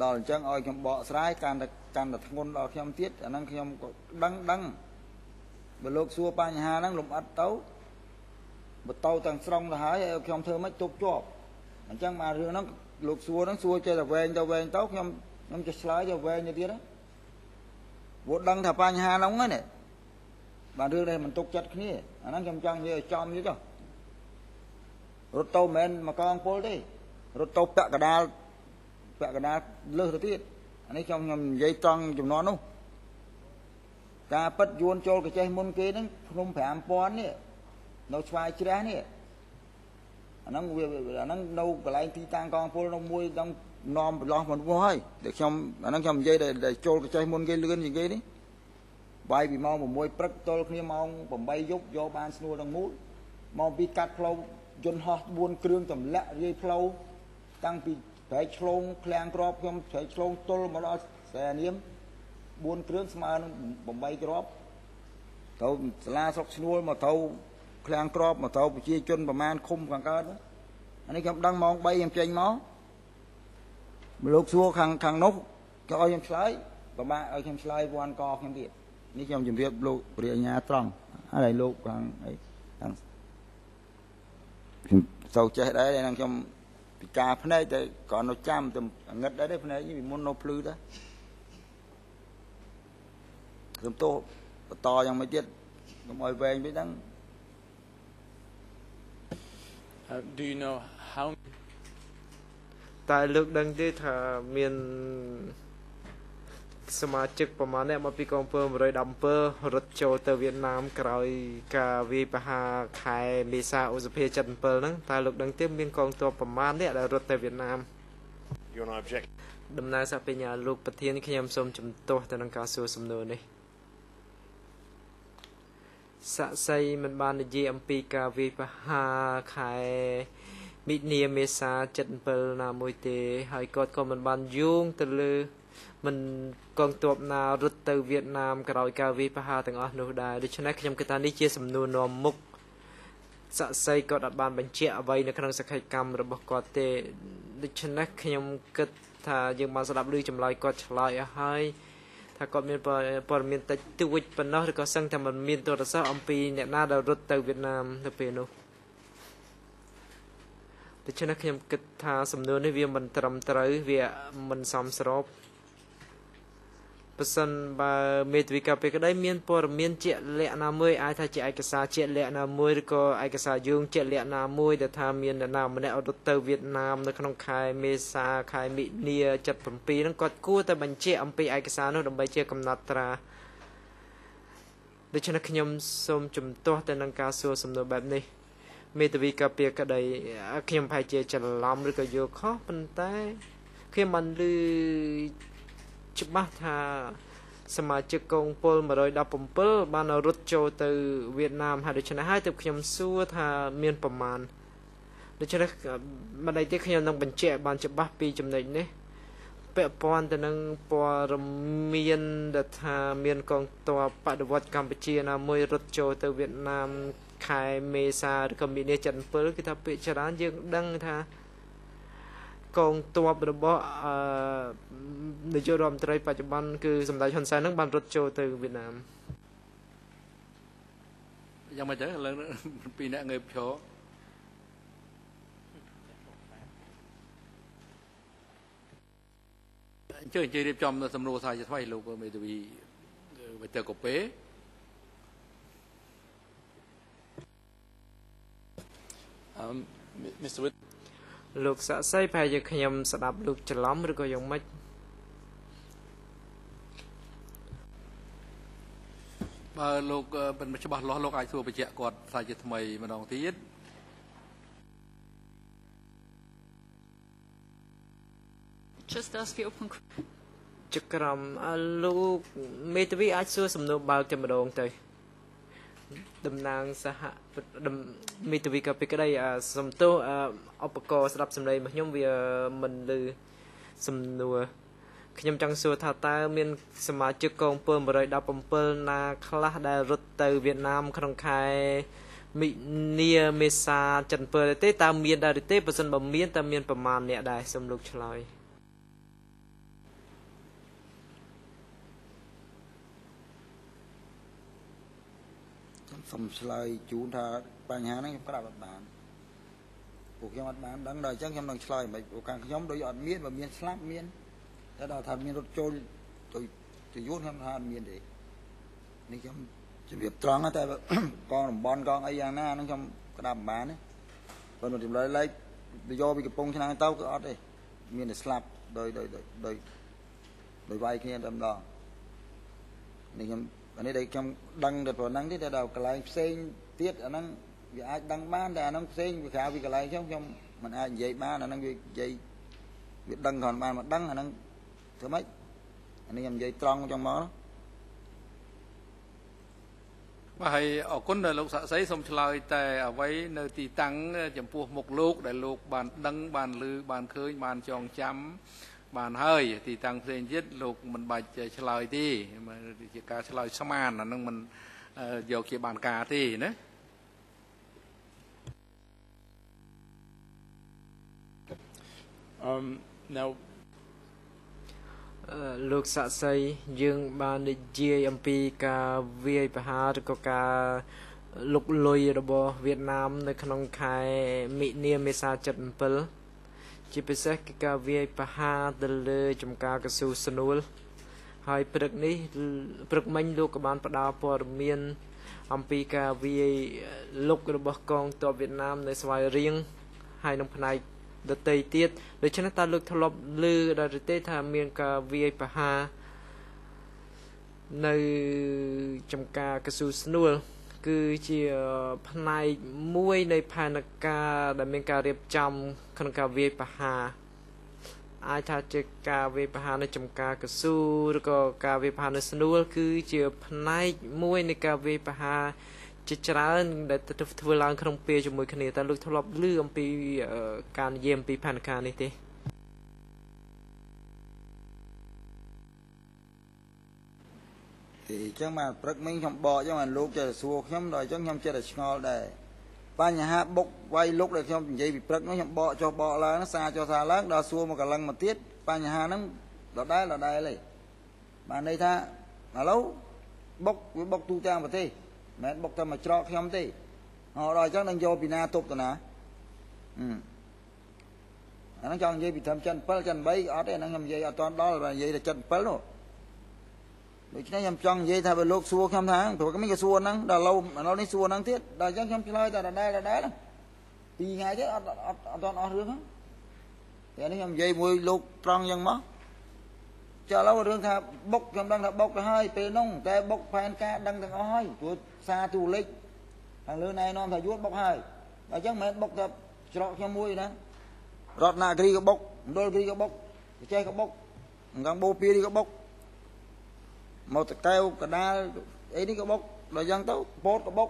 ដល់អញ្ចឹងឲ្យខ្ញុំបកស្រាយកាន់តែកាន់តែធ្ងន់ដល់ខ្ញុំទៀតអាហ្នឹងខ្ញុំក៏ដឹងដឹងបើលោកសួរបញ្ហាហ្នឹងលំអិតទៅបើទៅទាំងស្រុងទៅហើយឲ្យខ្ញុំធ្វើម៉េចទប់ជាប់អញ្ចឹងមករឿងហ្នឹងលោកសួរហ្នឹងសួរចេះតែវែងទៅវែងទៅខ្ញុំខ្ញុំចេះឆ្លើយទៅវែងទៅទៀតណាព្រោះដឹងថាបញ្ហាហ្នឹងហ្នឹងបាទរឿងនេះមិនទុកចិត្តគ្នាអាហ្នឹងខ្ញុំចង់និយាយឲ្យចំយូរចុះរត់ទៅមិនមែនមកកងពលទេ រត់ទៅពាក់កដាលពាក់កដាលលើសទៅទៀតអានេះខ្ញុំខ្ញុំនិយាយត្រង់ចំនួននោះការប៉ັດយួនចូលកចេះមុនគេហ្នឹងភ្នំ5000នេះនៅឆ្វាយជ្រះនេះអាហ្នឹងវាអាហ្នឹងនៅកន្លែងទីតាំងកងពលនៅមួយដល់នាំប្រឡោះមកនោះហើយតែខ្ញុំអាហ្នឹងខ្ញុំនិយាយដែលចូលកចេះមុនគេលឿនជាងគេនេះបាយពីម៉ោង6ព្រឹកទល់គ្នាម៉ោង8យប់យកបានស្នួលដល់មូលម៉ោង2កាត់ផ្លូវយន្តហោះ4គ្រឿងទម្លាក់រាយផ្លូវ តាំងពីប្រែកឆ្លងឃ្លាំងក្របខ្ញុំប្រែកឆ្លងទល់មកដល់ស្រែនាម4គ្រឿងស្មើនឹង8គ្រាប់ទៅសាលាស្រុកឈ្នួលមកទៅឃ្លាំងក្របមកទៅប្រជាជនប្រមាណឃុំខាងកើតនោះអានេះខ្ញុំដឹងម៉ោង3ខ្ញុំចេញមកលោកសួរខាងខាងនោះក៏ឲ្យខ្ញុំឆ្លើយប្រមាណឲ្យខ្ញុំឆ្លើយពាន់កខ្ញុំទៀតនេះខ្ញុំជម្រាបលោកព្រះអញ្ញាត្រង់ហើយលោកខាងអីខាងខ្ញុំសូវចេះដែរហ្នឹងខ្ញុំ ពិការភ្នែកតែគ្រាន់តែចាំតែងឹតដែរទេភ្នែកនេះពីមុននៅភ្លឺដែរខ្ញុំទោសបន្តយ៉ាងមិនទៀតកុំឲ្យវែងពេកហ្នឹង uh, do you know how តែលើកដឹងទេថាមាន សមាជិកប្រមាណអ្នកមកពីកងពល117រត់ចូលទៅវៀតណាមក្រោយការវាយប្រហារខែមេសាឧសភា77ហ្នឹងតើលោកដឹងទេមានកងទ័ពប្រមាណអ្នកដែលរត់ទៅវៀតណាម You want to object? ដំណើរសពញ្ញាលោកប្រធានខ្ញុំសូមជំទាស់ទៅនឹងការសួរសំណួរនេះសាក់សីមិនបាននិយាយអំពីការវាយប្រហារខែមិនិនាមេសា77ណាមួយទេ ហើយគាត់ក៏មិនបានយោងទៅលើ មិនកងទ័ពណារត់ទៅវៀតណាមក្រោយការវាយប្រហារទាំងអស់នោះដែរដូច្នេះខ្ញុំគិតថានេះជាសំណួរនាំមុខសាក់សីគាត់អត់បានបញ្ជាក់អ្វីនៅក្នុងសក្ខីកម្មរបស់គាត់ទេដូច្នេះខ្ញុំគិតថាយើងបានស្ដាប់ឮចម្លើយគាត់ឆ្លើយឲ្យហើយថាគាត់មានព័ត៌មានតិចតួចប៉ុណ្ណោះឬក៏សឹងតែមិនមានទូរស័ព្ទអំពីអ្នកណាដែលរត់ទៅវៀតណាមទៅពេលនោះដូច្នេះខ្ញុំគិតថាសំណួរនេះវាមិនត្រឹមត្រូវវាមិនសមស្រប បើសិនបើមេធាវីកាពីក្តីមានព័ត៌មានជាក់លាក់ណាមួយអាចថាជាឯកសារជាក់លាក់ណាមួយឬក៏ឯកសារយោងជាក់លាក់ណាមួយដែលថាមានអ្នកណាម្នាក់រត់ទៅវៀតណាមនៅក្នុងខែមេសាខែមិនិនា77ហ្នឹងគាត់គួរតែបញ្ជាក់អំពីឯកសារនោះដើម្បីជាកំណត់ត្រាដូច្នេះខ្ញុំសូមជំទាស់ទៅនឹងការសួរសំណួរបែបនេះមេធាវីកាពីក្តីខ្ញុំប្រហែលជាច្រឡំឬក៏យល់ខុសប៉ុន្តែខ្ញុំមិនឮ ច្បាស់ថាសមាជិកកងពល117បានរត់ចូលទៅវៀតណាមហើយដូច្នេះហើយទើបខ្ញុំសួរថាមានប្រមាណដូច្នេះមិនដៃទេខ្ញុំនឹងបញ្ជាក់បានច្បាស់ពីចំណុចនេះពាក់ព័ន្ធទៅនឹងព័ត៌មានដែលថាមានកងទ័ពបដិវត្តកម្ពុជាណាមួយរត់ចូលទៅវៀតណាមខែមេសាឬក៏មីនា77គឺថាពាក្យច្រើនយើងដឹងថា កងទ័ពរបស់អឺនាយករដ្ឋមន្ត្រីបច្ចុប្បន្នគឺសម្ដេចហ៊ុនសែននឹងបានរត់ចូលទៅវៀតណាមយ៉ាងម៉េចទៅឥឡូវពីរអ្នកងើបឈរអញ្ជើញអញ្ជើញរៀបចំសំណួរសាជាថ្មីលោកមេធាវីវិទ្យាកូពេ um, M- Mr. Whit លោកសាក់សីប្រហែលជាខ្ញុំស្ដាប់លោកច្រឡំឬក៏យ៉ាងម៉េចបើលោកមិនច្បាស់លាស់លោកអាចសួរបញ្ជាក់គាត់ថាជាថ្មីម្ដងទៀតចស្ទ as we open ចក្រមលោកមេធាវីអាចសួរសំណួរបើកតែម្ដងទៅ តំណាងសហដំមេធាវីក៏ពីក្តីអសំទោសអឧបករណ៍ស្ដាប់សំឡេងរបស់ខ្ញុំវាមិនលឺសំណួរខ្ញុំចង់សួរថាតើមានសមាជិកកងពល117ណាខ្លះដែលរត់ទៅវៀតណាមក្នុងខែមិនាមេសាចិនពើទេតើមានដែរឬទេបើសិនបើមានតើមានប្រមាណអ្នកដែរសូមលោកឆ្លើយ សុំឆ្លើយជូនថាបញ្ហាហ្នឹងខ្ញុំក្រាបអត់បានពួកខ្ញុំអត់បានដឹងដល់អញ្ចឹងខ្ញុំនឹងឆ្លើយមិនពួកខាងខ្ញុំដូចអត់មានបើមានស្លាប់មានតែដល់ថាមានរត់ចូលទៅទៅយួនខ្ញុំថាអត់មានទេនេះខ្ញុំជំរាបត្រង់ណាតែបើកងតំបន់កងអីយ៉ាងណាហ្នឹងខ្ញុំក្តាប់មិនបានទេប៉ុន្តែចម្លើយឡែកយកពីកំពង់ឆ្នាំងទៅគឺអត់ទេមានតែស្លាប់ដោយដោយដោយដោយដោយវាយគ្នាតែម្ដងនេះខ្ញុំ អានេះដែលខ្ញុំដឹងតែប៉ុណ្ណឹងទេតែដល់កន្លែងផ្សេងទៀតអាហ្នឹងវាអាចដឹងបានតែអាហ្នឹងផ្សេងវាក្រៅពីកន្លែងខ្ញុំខ្ញុំមិនអាចនិយាយបានអាហ្នឹងវានិយាយវាដឹងគ្រាន់បានមកដឹងអាហ្នឹងធ្វើម៉េចអានេះខ្ញុំនិយាយត្រង់ចង់មកបាទហើយអរគុណដល់លោកសាក់សីសូមឆ្លើយតែអ្វីនៅទីតាំងចំពោះមុខលោកដែលលោកបានដឹងបានឮបានឃើញបានចងចាំ បានហើយទីតាំងផ្សេងទៀតលោកមិនបាច់ឆ្លើយទេជាការឆ្លើយស្មានអានឹងមិនអឺយកជាបានការទេណា Um now អឺលោកសាក់សីយើងបាននិយាយអំពីការវាយប្រហារឬក៏ការលុកលុយរបស់វៀតណាម នៅក្នុងខែមិនិនាមេសា77 ជាពិសេសគឺការវាយប្រហារទៅលើចំការកស៊ូស្នួលហើយព្រឹកនេះព្រឹកមិញលោកក៏បានផ្ដល់ព័ត៌មាន អំពីការវាយលុករបស់កងទ័ពវៀតណាមនៅស្វាយរៀងហើយនឹងផ្នែកដតីទៀតដូច្នេះតើលោកធ្លាប់ឮដល់ឬទេថាមានការវាយប្រហារនៅចំការកស៊ូស្នួល គឺជាផ្នែកមួយនៃផែនការដែលមានការរៀបចំក្នុងការវាយប្រហារអាចថាជាការវាយប្រហារនៅចំការកស៊ូឬក៏ការវាយប្រហារនៅស្នួលគឺជាផ្នែកមួយនៃការវាយប្រហារជាច្រើនដែលធ្វើឡើងក្នុងពេលជាមួយគ្នាតើលោកធ្លាប់ឮអំពីការនិយាយអំពីផែនការនេះទេ អញ្ចឹងមកព្រឹកមិញខ្ញុំបកអញ្ចឹងបានលោកចេះសួរខ្ញុំដល់អញ្ចឹងខ្ញុំចេះតែឆ្ងល់ដែរបញ្ហាបុកវាយលុកដែលខ្ញុំនិយាយពីព្រឹកនោះខ្ញុំបកចុះបកឡើងសារចុះសារឡើងដល់សួរមកកលឹងមកទៀតបញ្ហាហ្នឹងដដែលដដែលទេបានន័យថាឥឡូវបុកវាបុកទូទាំងប្រទេសមិនមែនបុកតែមួយច្រកខ្ញុំទេអត់ដល់អញ្ចឹងនឹងយកពីណាទប់ទៅណាអឺអាហ្នឹងចង់និយាយពីត្រឹមចិន7ចិន3អត់ទេអាហ្នឹងខ្ញុំនិយាយអត់ទាន់ដល់និយាយតែចិន7នោះ ដូច្នេះខ្ញុំចង់និយាយថាបើលោកសួរខ្ញុំថាព្រោះខ្ញុំក៏សួរហ្នឹងដល់ឡូវឥឡូវនេះសួរហ្នឹងទៀតដល់អញ្ចឹងខ្ញុំឆ្លើយតែដដែលដដែលពីរថ្ងៃទៀតអត់អត់អត់ទាន់អស់រឿងហ្នឹងតែនេះខ្ញុំនិយាយមួយលោកត្រង់អញ្ចឹងមកចាឥឡូវរឿងថាបុកខ្ញុំដឹងថាបុកទៅហើយពេលនោះតែបុកផែនការដឹងទាំងអស់ហើយព្រោះសារទូលេខខាងលើណែនាំថាយួនបុកហើយអញ្ចឹងមិនមែនបុកតែច្រកខ្ញុំមួយណារតនាគិរីក៏បុកមណ្ឌលគិរីក៏បុកចេះក៏បុកអង្គបូពីរីក៏បុក មកតកែវកដាលអីនេះក៏បុកដល់យ៉ាងទៅពោតក៏បុក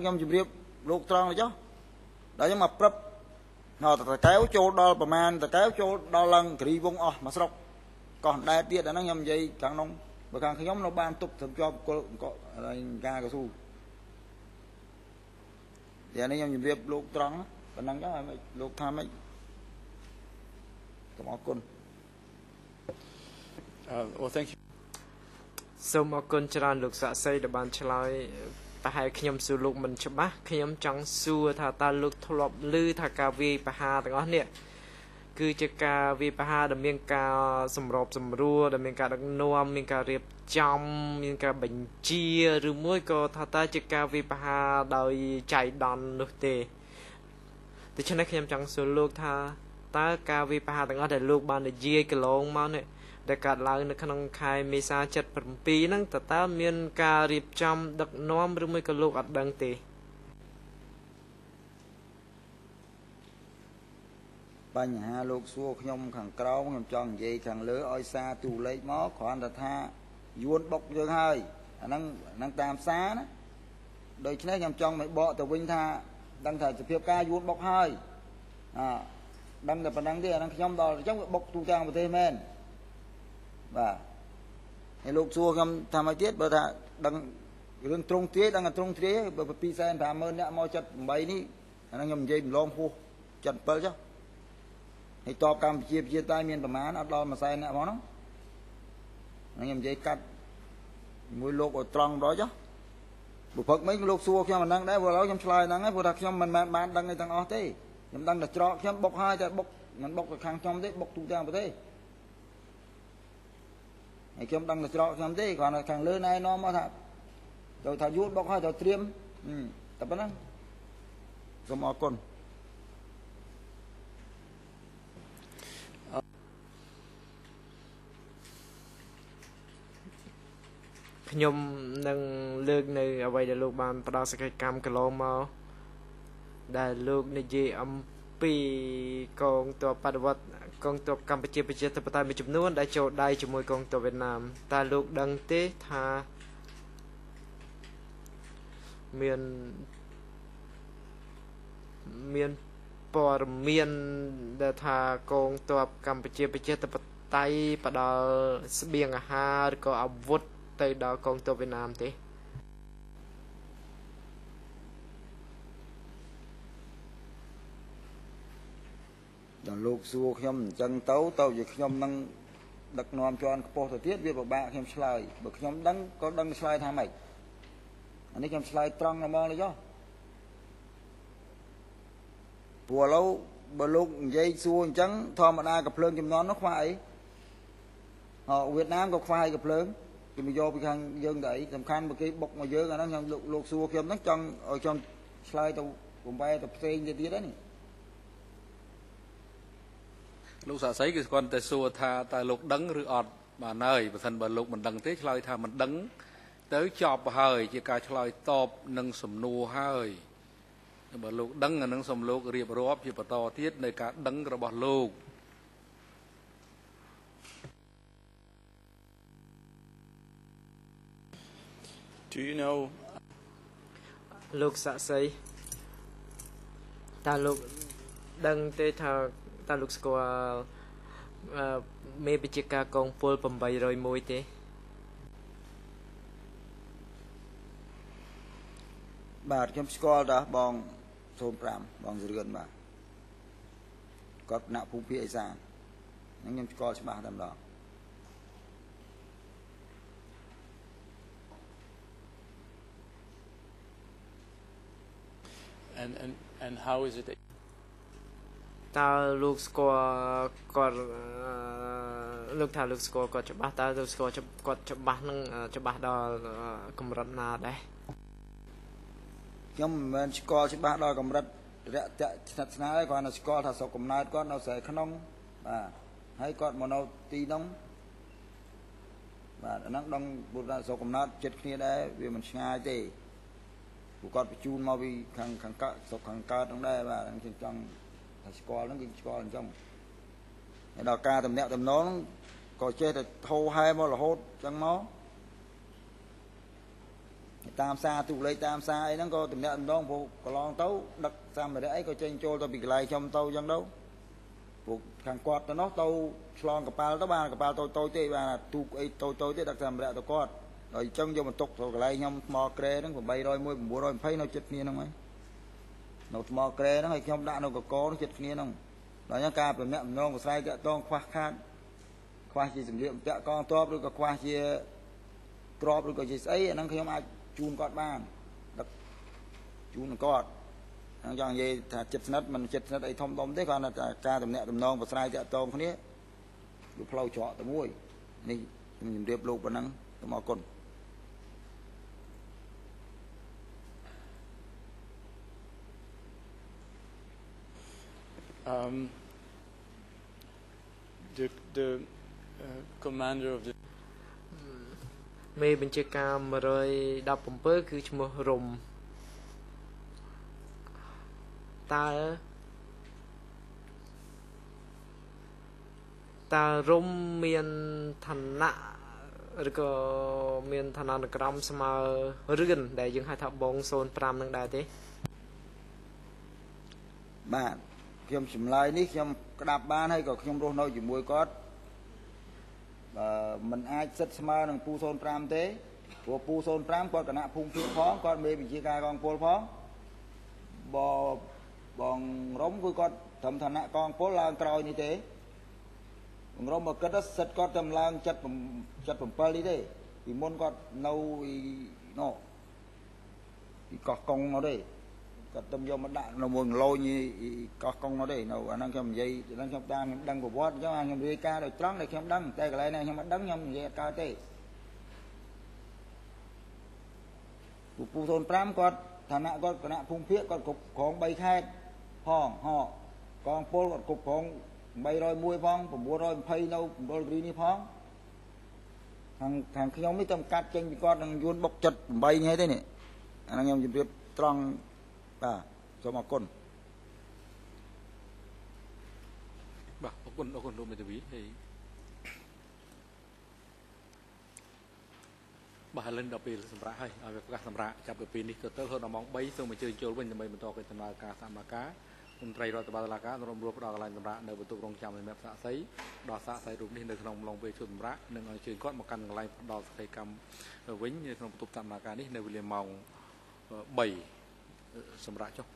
ខ្ញុំជម្រាបលោកត្រង់ទៅចុះដល់ខ្ញុំមកព្រឹបដល់តកែវចូលដល់ប្រមាណតកែវចូលដល់ឡើងគិរីវងអស់មកស្រុកកោះដែរទៀតអាហ្នឹងខ្ញុំនិយាយខាងនោះបើខាងខ្ញុំនៅបានទប់ត្រឹមជាប់គល់ការកស៊ូយ៉ាងនេះខ្ញុំជម្រាបលោកត្រង់ប៉ុណ្ណឹងចុះឲ្យលោកថាម៉េចសូមអរគុណ uh, well thank you សូមអរគុណច្រើនលោកសាក់សីដែលបានឆ្លើយប្រហែលខ្ញុំសួរលោកមិនច្បាស់ខ្ញុំចង់សួរថាតើលោកធ្លាប់ឮថាការវាយប្រហារទាំងអស់នេះគឺជាការវាយប្រហារដែលមានការសម្របសម្រួលដែលមានការដឹកនាំមានការរៀបចំមានការបញ្ជាឬមួយក៏ថាតើជាការវាយប្រហារដោយចៃដន្យនោះទេដូច្នេះខ្ញុំចង់សួរលោកថាតើការវាយប្រហារទាំងអស់ដែលលោកបាននិយាយកន្លងមកនេះ ដែលកើតឡើងនៅក្នុងខែមេសា77ហ្នឹងតើតើមានការរៀបចំដឹកនាំឬមួយក៏លោកអត់ដឹងទេបញ្ហាលោកសួរខ្ញុំខាងក្រោមខ្ញុំចង់និយាយខាងលើឲ្យសារទូលេខមកគ្រាន់តែថាយួនបុកយើងហើយអាហ្នឹងអាហ្នឹងតាមសារណាដូច្នេះខ្ញុំចង់ឲ្យបកទៅវិញថាដឹងថាសភាពការយួនបុកហើយអដឹងតែប៉ុណ្្នឹងទេអាហ្នឹងខ្ញុំដល់អញ្ចឹងវាបុកទូទាំងប្រទេសមែន បាទហើយលោកសួរខ្ញុំថាមកទៀតបើថាដឹងរឿងត្រង់ទ្រាយដឹងតែត្រង់ទ្រាយបើ250,000នាក់មក78នេះអាហ្នឹងខ្ញុំនិយាយម្លងហួស77ចុះហើយតបកម្ពុជាប្រជាតៃមានប្រមាណអត់ដល់1សែនអ្នកផងហ្នឹងខ្ញុំនិយាយកាត់មួយលោកឲ្យត្រង់ដល់ចុះបុព្រឹកមិញលោកសួរខ្ញុំអាហ្នឹងដែរព្រោះឥឡូវខ្ញុំឆ្លើយហ្នឹងហើយព្រោះថាខ្ញុំមិនមែនបានដឹងអីទាំងអស់ទេខ្ញុំដឹងតែច្រកខ្ញុំបុកហើយតែបុកមិនបុកទៅខាងខ្ញុំទេបុកទូទាំងប្រទេស ហើយខ្ញុំដឹងតែច្រកខ្ញុំទេគ្រាន់តែខាងលើណែនាំមកថាទៅថាយួនបុកហើយទៅត្រៀមតែប៉ុណ្ណឹងសូមអរគុណខ្ញុំនឹងលើកនៅអ្វីដែលលោកបានផ្ដល់សកម្មកម្មកន្លងមកដែលលោកនិយាយអំពីកងទ័ពបដិវត្ត កងទ័ពកម្ពុជាប្រជាធិបតេយ្យមួយចំនួនដែលចូលដៃជាមួយកងទ័ពវៀតណាមតើលោកដឹងទេថាមានមានព័ត៌មានដែលថាកងទ័ពកម្ពុជាប្រជាធិបតេយ្យផ្ដល់ស្បៀងអាហារឬក៏អាវុធទៅដល់កងទ័ពវៀតណាមទេ ដល់លោកសួរខ្ញុំអញ្ចឹងទៅទៅជាខ្ញុំនឹងដឹកនាំជាន់ខ្ពស់ទៅទៀតវាពិបាកខ្ញុំឆ្លើយបើខ្ញុំដឹងក៏ដឹងឆ្លើយថាម៉េចអានេះខ្ញុំឆ្លើយត្រង់ហ្មងលេចព្រោះឥឡូវបើលោកនិយាយសួរអញ្ចឹងធម្មតាកភ្លើងចំនួននោះខ្វះអីអវៀតណាមក៏ខ្វះហើយកភ្លើងគេមកយកពីខាងយើងទៅអីសំខាន់បើគេបុកមកយើងអាហ្នឹងខ្ញុំលោកសួរខ្ញុំហ្នឹងចង់ឲ្យខ្ញុំឆ្លើយទៅបំបែទៅផ្សេងទៅទៀតហ្នឹង លោកសាស្ត្រីគឺគ្រាន់តែសួរថាតើលោកដឹងឬអត់បានហើយបើសិនបើលោកមិនដឹងទេឆ្លើយថាមិនដឹង ទៅចប់ហើយ ជាការឆ្លើយតបនឹងសំណួរហើយបើលោកដឹងអានឹងសំលោករៀបរាប់ជាបន្តទៀតនៃការដឹងរបស់លោក Do you know លោកសាក់សីតើលោកដឹងទេថា តើលោកស្គាល់អឺមេបជាការកងពល801ទេបាទខ្ញុំស្គាល់តាបង05បងសរឿនបាទគាត់គណៈភូមិភាគឦសានហ្នឹងខ្ញុំស្គាល់ច្បាស់តែម្ដង and and and how is it that តើលោកស្គាល់គាត់អឺលោកថាលោកស្គាល់គាត់ច្បាស់តើលោកស្គាល់គាត់ច្បាស់នឹងច្បាស់ដល់កម្រិតណាដែរខ្ញុំមិនមែនស្គាល់ច្បាស់ដល់កម្រិតរយៈស្និទ្ធស្នាលទេគ្រាន់តែស្គាល់ថាស្រុកកំណើតគាត់នៅស្រែក្នុងបាទហើយគាត់មកនៅទីនោះបាទអាហ្នឹងដឹងពុទ្ធស្រុកកំណើតចិត្តគ្នាដែរវាមិនឆ្ងាយទេពួកគាត់បញ្ជូនមកពីខាងខាងកើតស្រុកខាងកើតហ្នឹងដែរបាទខ្ញុំចង់ តែស្គាល់ហ្នឹងគឺស្គាល់អញ្ចឹងហើយដល់ការតំណាក់តំណងក៏ចេះតែហោហែមករហូតអញ្ចឹងមកតាមសារទូលេខតាមសារអីហ្នឹងក៏តំណាក់តំណងព្រោះកន្លងទៅដឹកសម្ភារៈអីក៏ចេញចូលទៅពីកន្លែងខ្ញុំទៅអញ្ចឹងទៅពួកខាងគាត់ទៅនោះទៅឆ្លងកប៉ាល់ទៅបានកប៉ាល់តូចតូចទេបានទូកអីតូចតូចទេដឹកសម្ភារៈទៅគាត់ដល់អញ្ចឹងយកបន្ទុកទៅកន្លែងខ្ញុំថ្មក្រែហ្នឹង801 920នៅចិត្តគ្នាហ្នឹងហើយ នៅថ្មក្រែហ្នឹងហើយខ្ញុំដាក់នៅកកនោះចិត្តគ្នាហ្នឹងដល់អញ្ចឹងការប្រញាក់បំណងប្រស្រ័យតាក់តងខ្វះខាតខ្វះជាសម្លៀកបំពាក់កងទ័ពឬក៏ខ្វះជាក្របឬក៏ជាស្អីអាហ្នឹងខ្ញុំអាចជូនគាត់បានដឹកជូនគាត់អញ្ចឹងចង់និយាយថាចិត្តស្និទ្ធមិនចិត្តស្និទ្ធអីធំដុំទេគ្រាន់តែការតំណាក់តំណងប្រស្រ័យតាក់តងគ្នាវាផ្លូវច្រកតែមួយនេះខ្ញុំជម្រាបលោកប៉ុណ្ណឹងសូមអរគុណ um, the the Uh, commander of the មេបញ្ជាការ117គឺឈ្មោះរុំតើតើរុំមានឋានៈឬក៏មានឋានានុក្រមស្មើរឿនដែលយើងហៅថាបង05នឹងដែរទេបាទ ខ្ញុំចម្លើយនេះខ្ញុំក្តាប់បានហើយក៏ខ្ញុំរស់នៅជាមួយគាត់បើមិនអាចសិតស្មើនឹងពូ05ទេព្រោះពូ05គាត់គណៈភូមិភាគផងគាត់មេវិជាការកងពលផងបបងរំគឺគាត់ត្រឹមឋានៈកងពលឡើងក្រោយនេះទេបងរំមកគិតទៅសិតគាត់តែឡើង7 77នេះទេពីមុនគាត់នៅណូពីកោះកុងនោះទេ គាត់ទៅយកមកដាក់នៅមួយឡូញកោះកុងនោះទេនៅអាហ្នឹងខ្ញុំនិយាយហ្នឹងខ្ញុំតាមខ្ញុំដឹងប្រវត្តិអញ្ចឹងខ្ញុំរាយការណ៍ដោយត្រង់ដែលខ្ញុំដឹងតែកន្លែងណាខ្ញុំមិនដឹងខ្ញុំនិយាយអត់កើតទេពូពូ05គាត់ឋានៈគាត់គណៈភូមិភាគគាត់គ្រប់គ្រង3ខេត្តផងហកកងពលគាត់គ្រប់គ្រង301ផង920នៅមណ្ឌលគិរីនេះផងខាងខាងខ្ញុំនេះតែកាត់ចេញពីគាត់នឹងយួនបុកចិត្ត8នេះទេនេះអាហ្នឹងខ្ញុំជម្រាបត្រង់ បាទសូមអរគុណបាទអរគុណអរគុណលោកមេធាវីហើយបាទឥឡូវដល់ពេលសម្រាប់ហើយឲ្យវាប្រកាសសម្រាប់ចាប់ពីពេលនេះទៅទៅរហូតដល់ម៉ោង3សូមអញ្ជើញចូលវិញដើម្បីបន្តកិច្ចដំណើរការសកម្មការមន្ត្រីរដ្ឋបាលតុលាការរួមរួបផ្ដល់កន្លែងសម្រាប់នៅបន្ទប់រងចាំសម្រាប់សាកសីដល់សាកសីរូបនេះនៅក្នុងឡុងពេលជួបសម្រាប់និងឲ្យជើញគាត់មកកាន់កន្លែងផ្ដល់សកម្មកម្មវិញនៅក្នុងបន្ទប់សកម្មការនេះនៅវេលាម៉ោង3 សម្រាប់ចុះ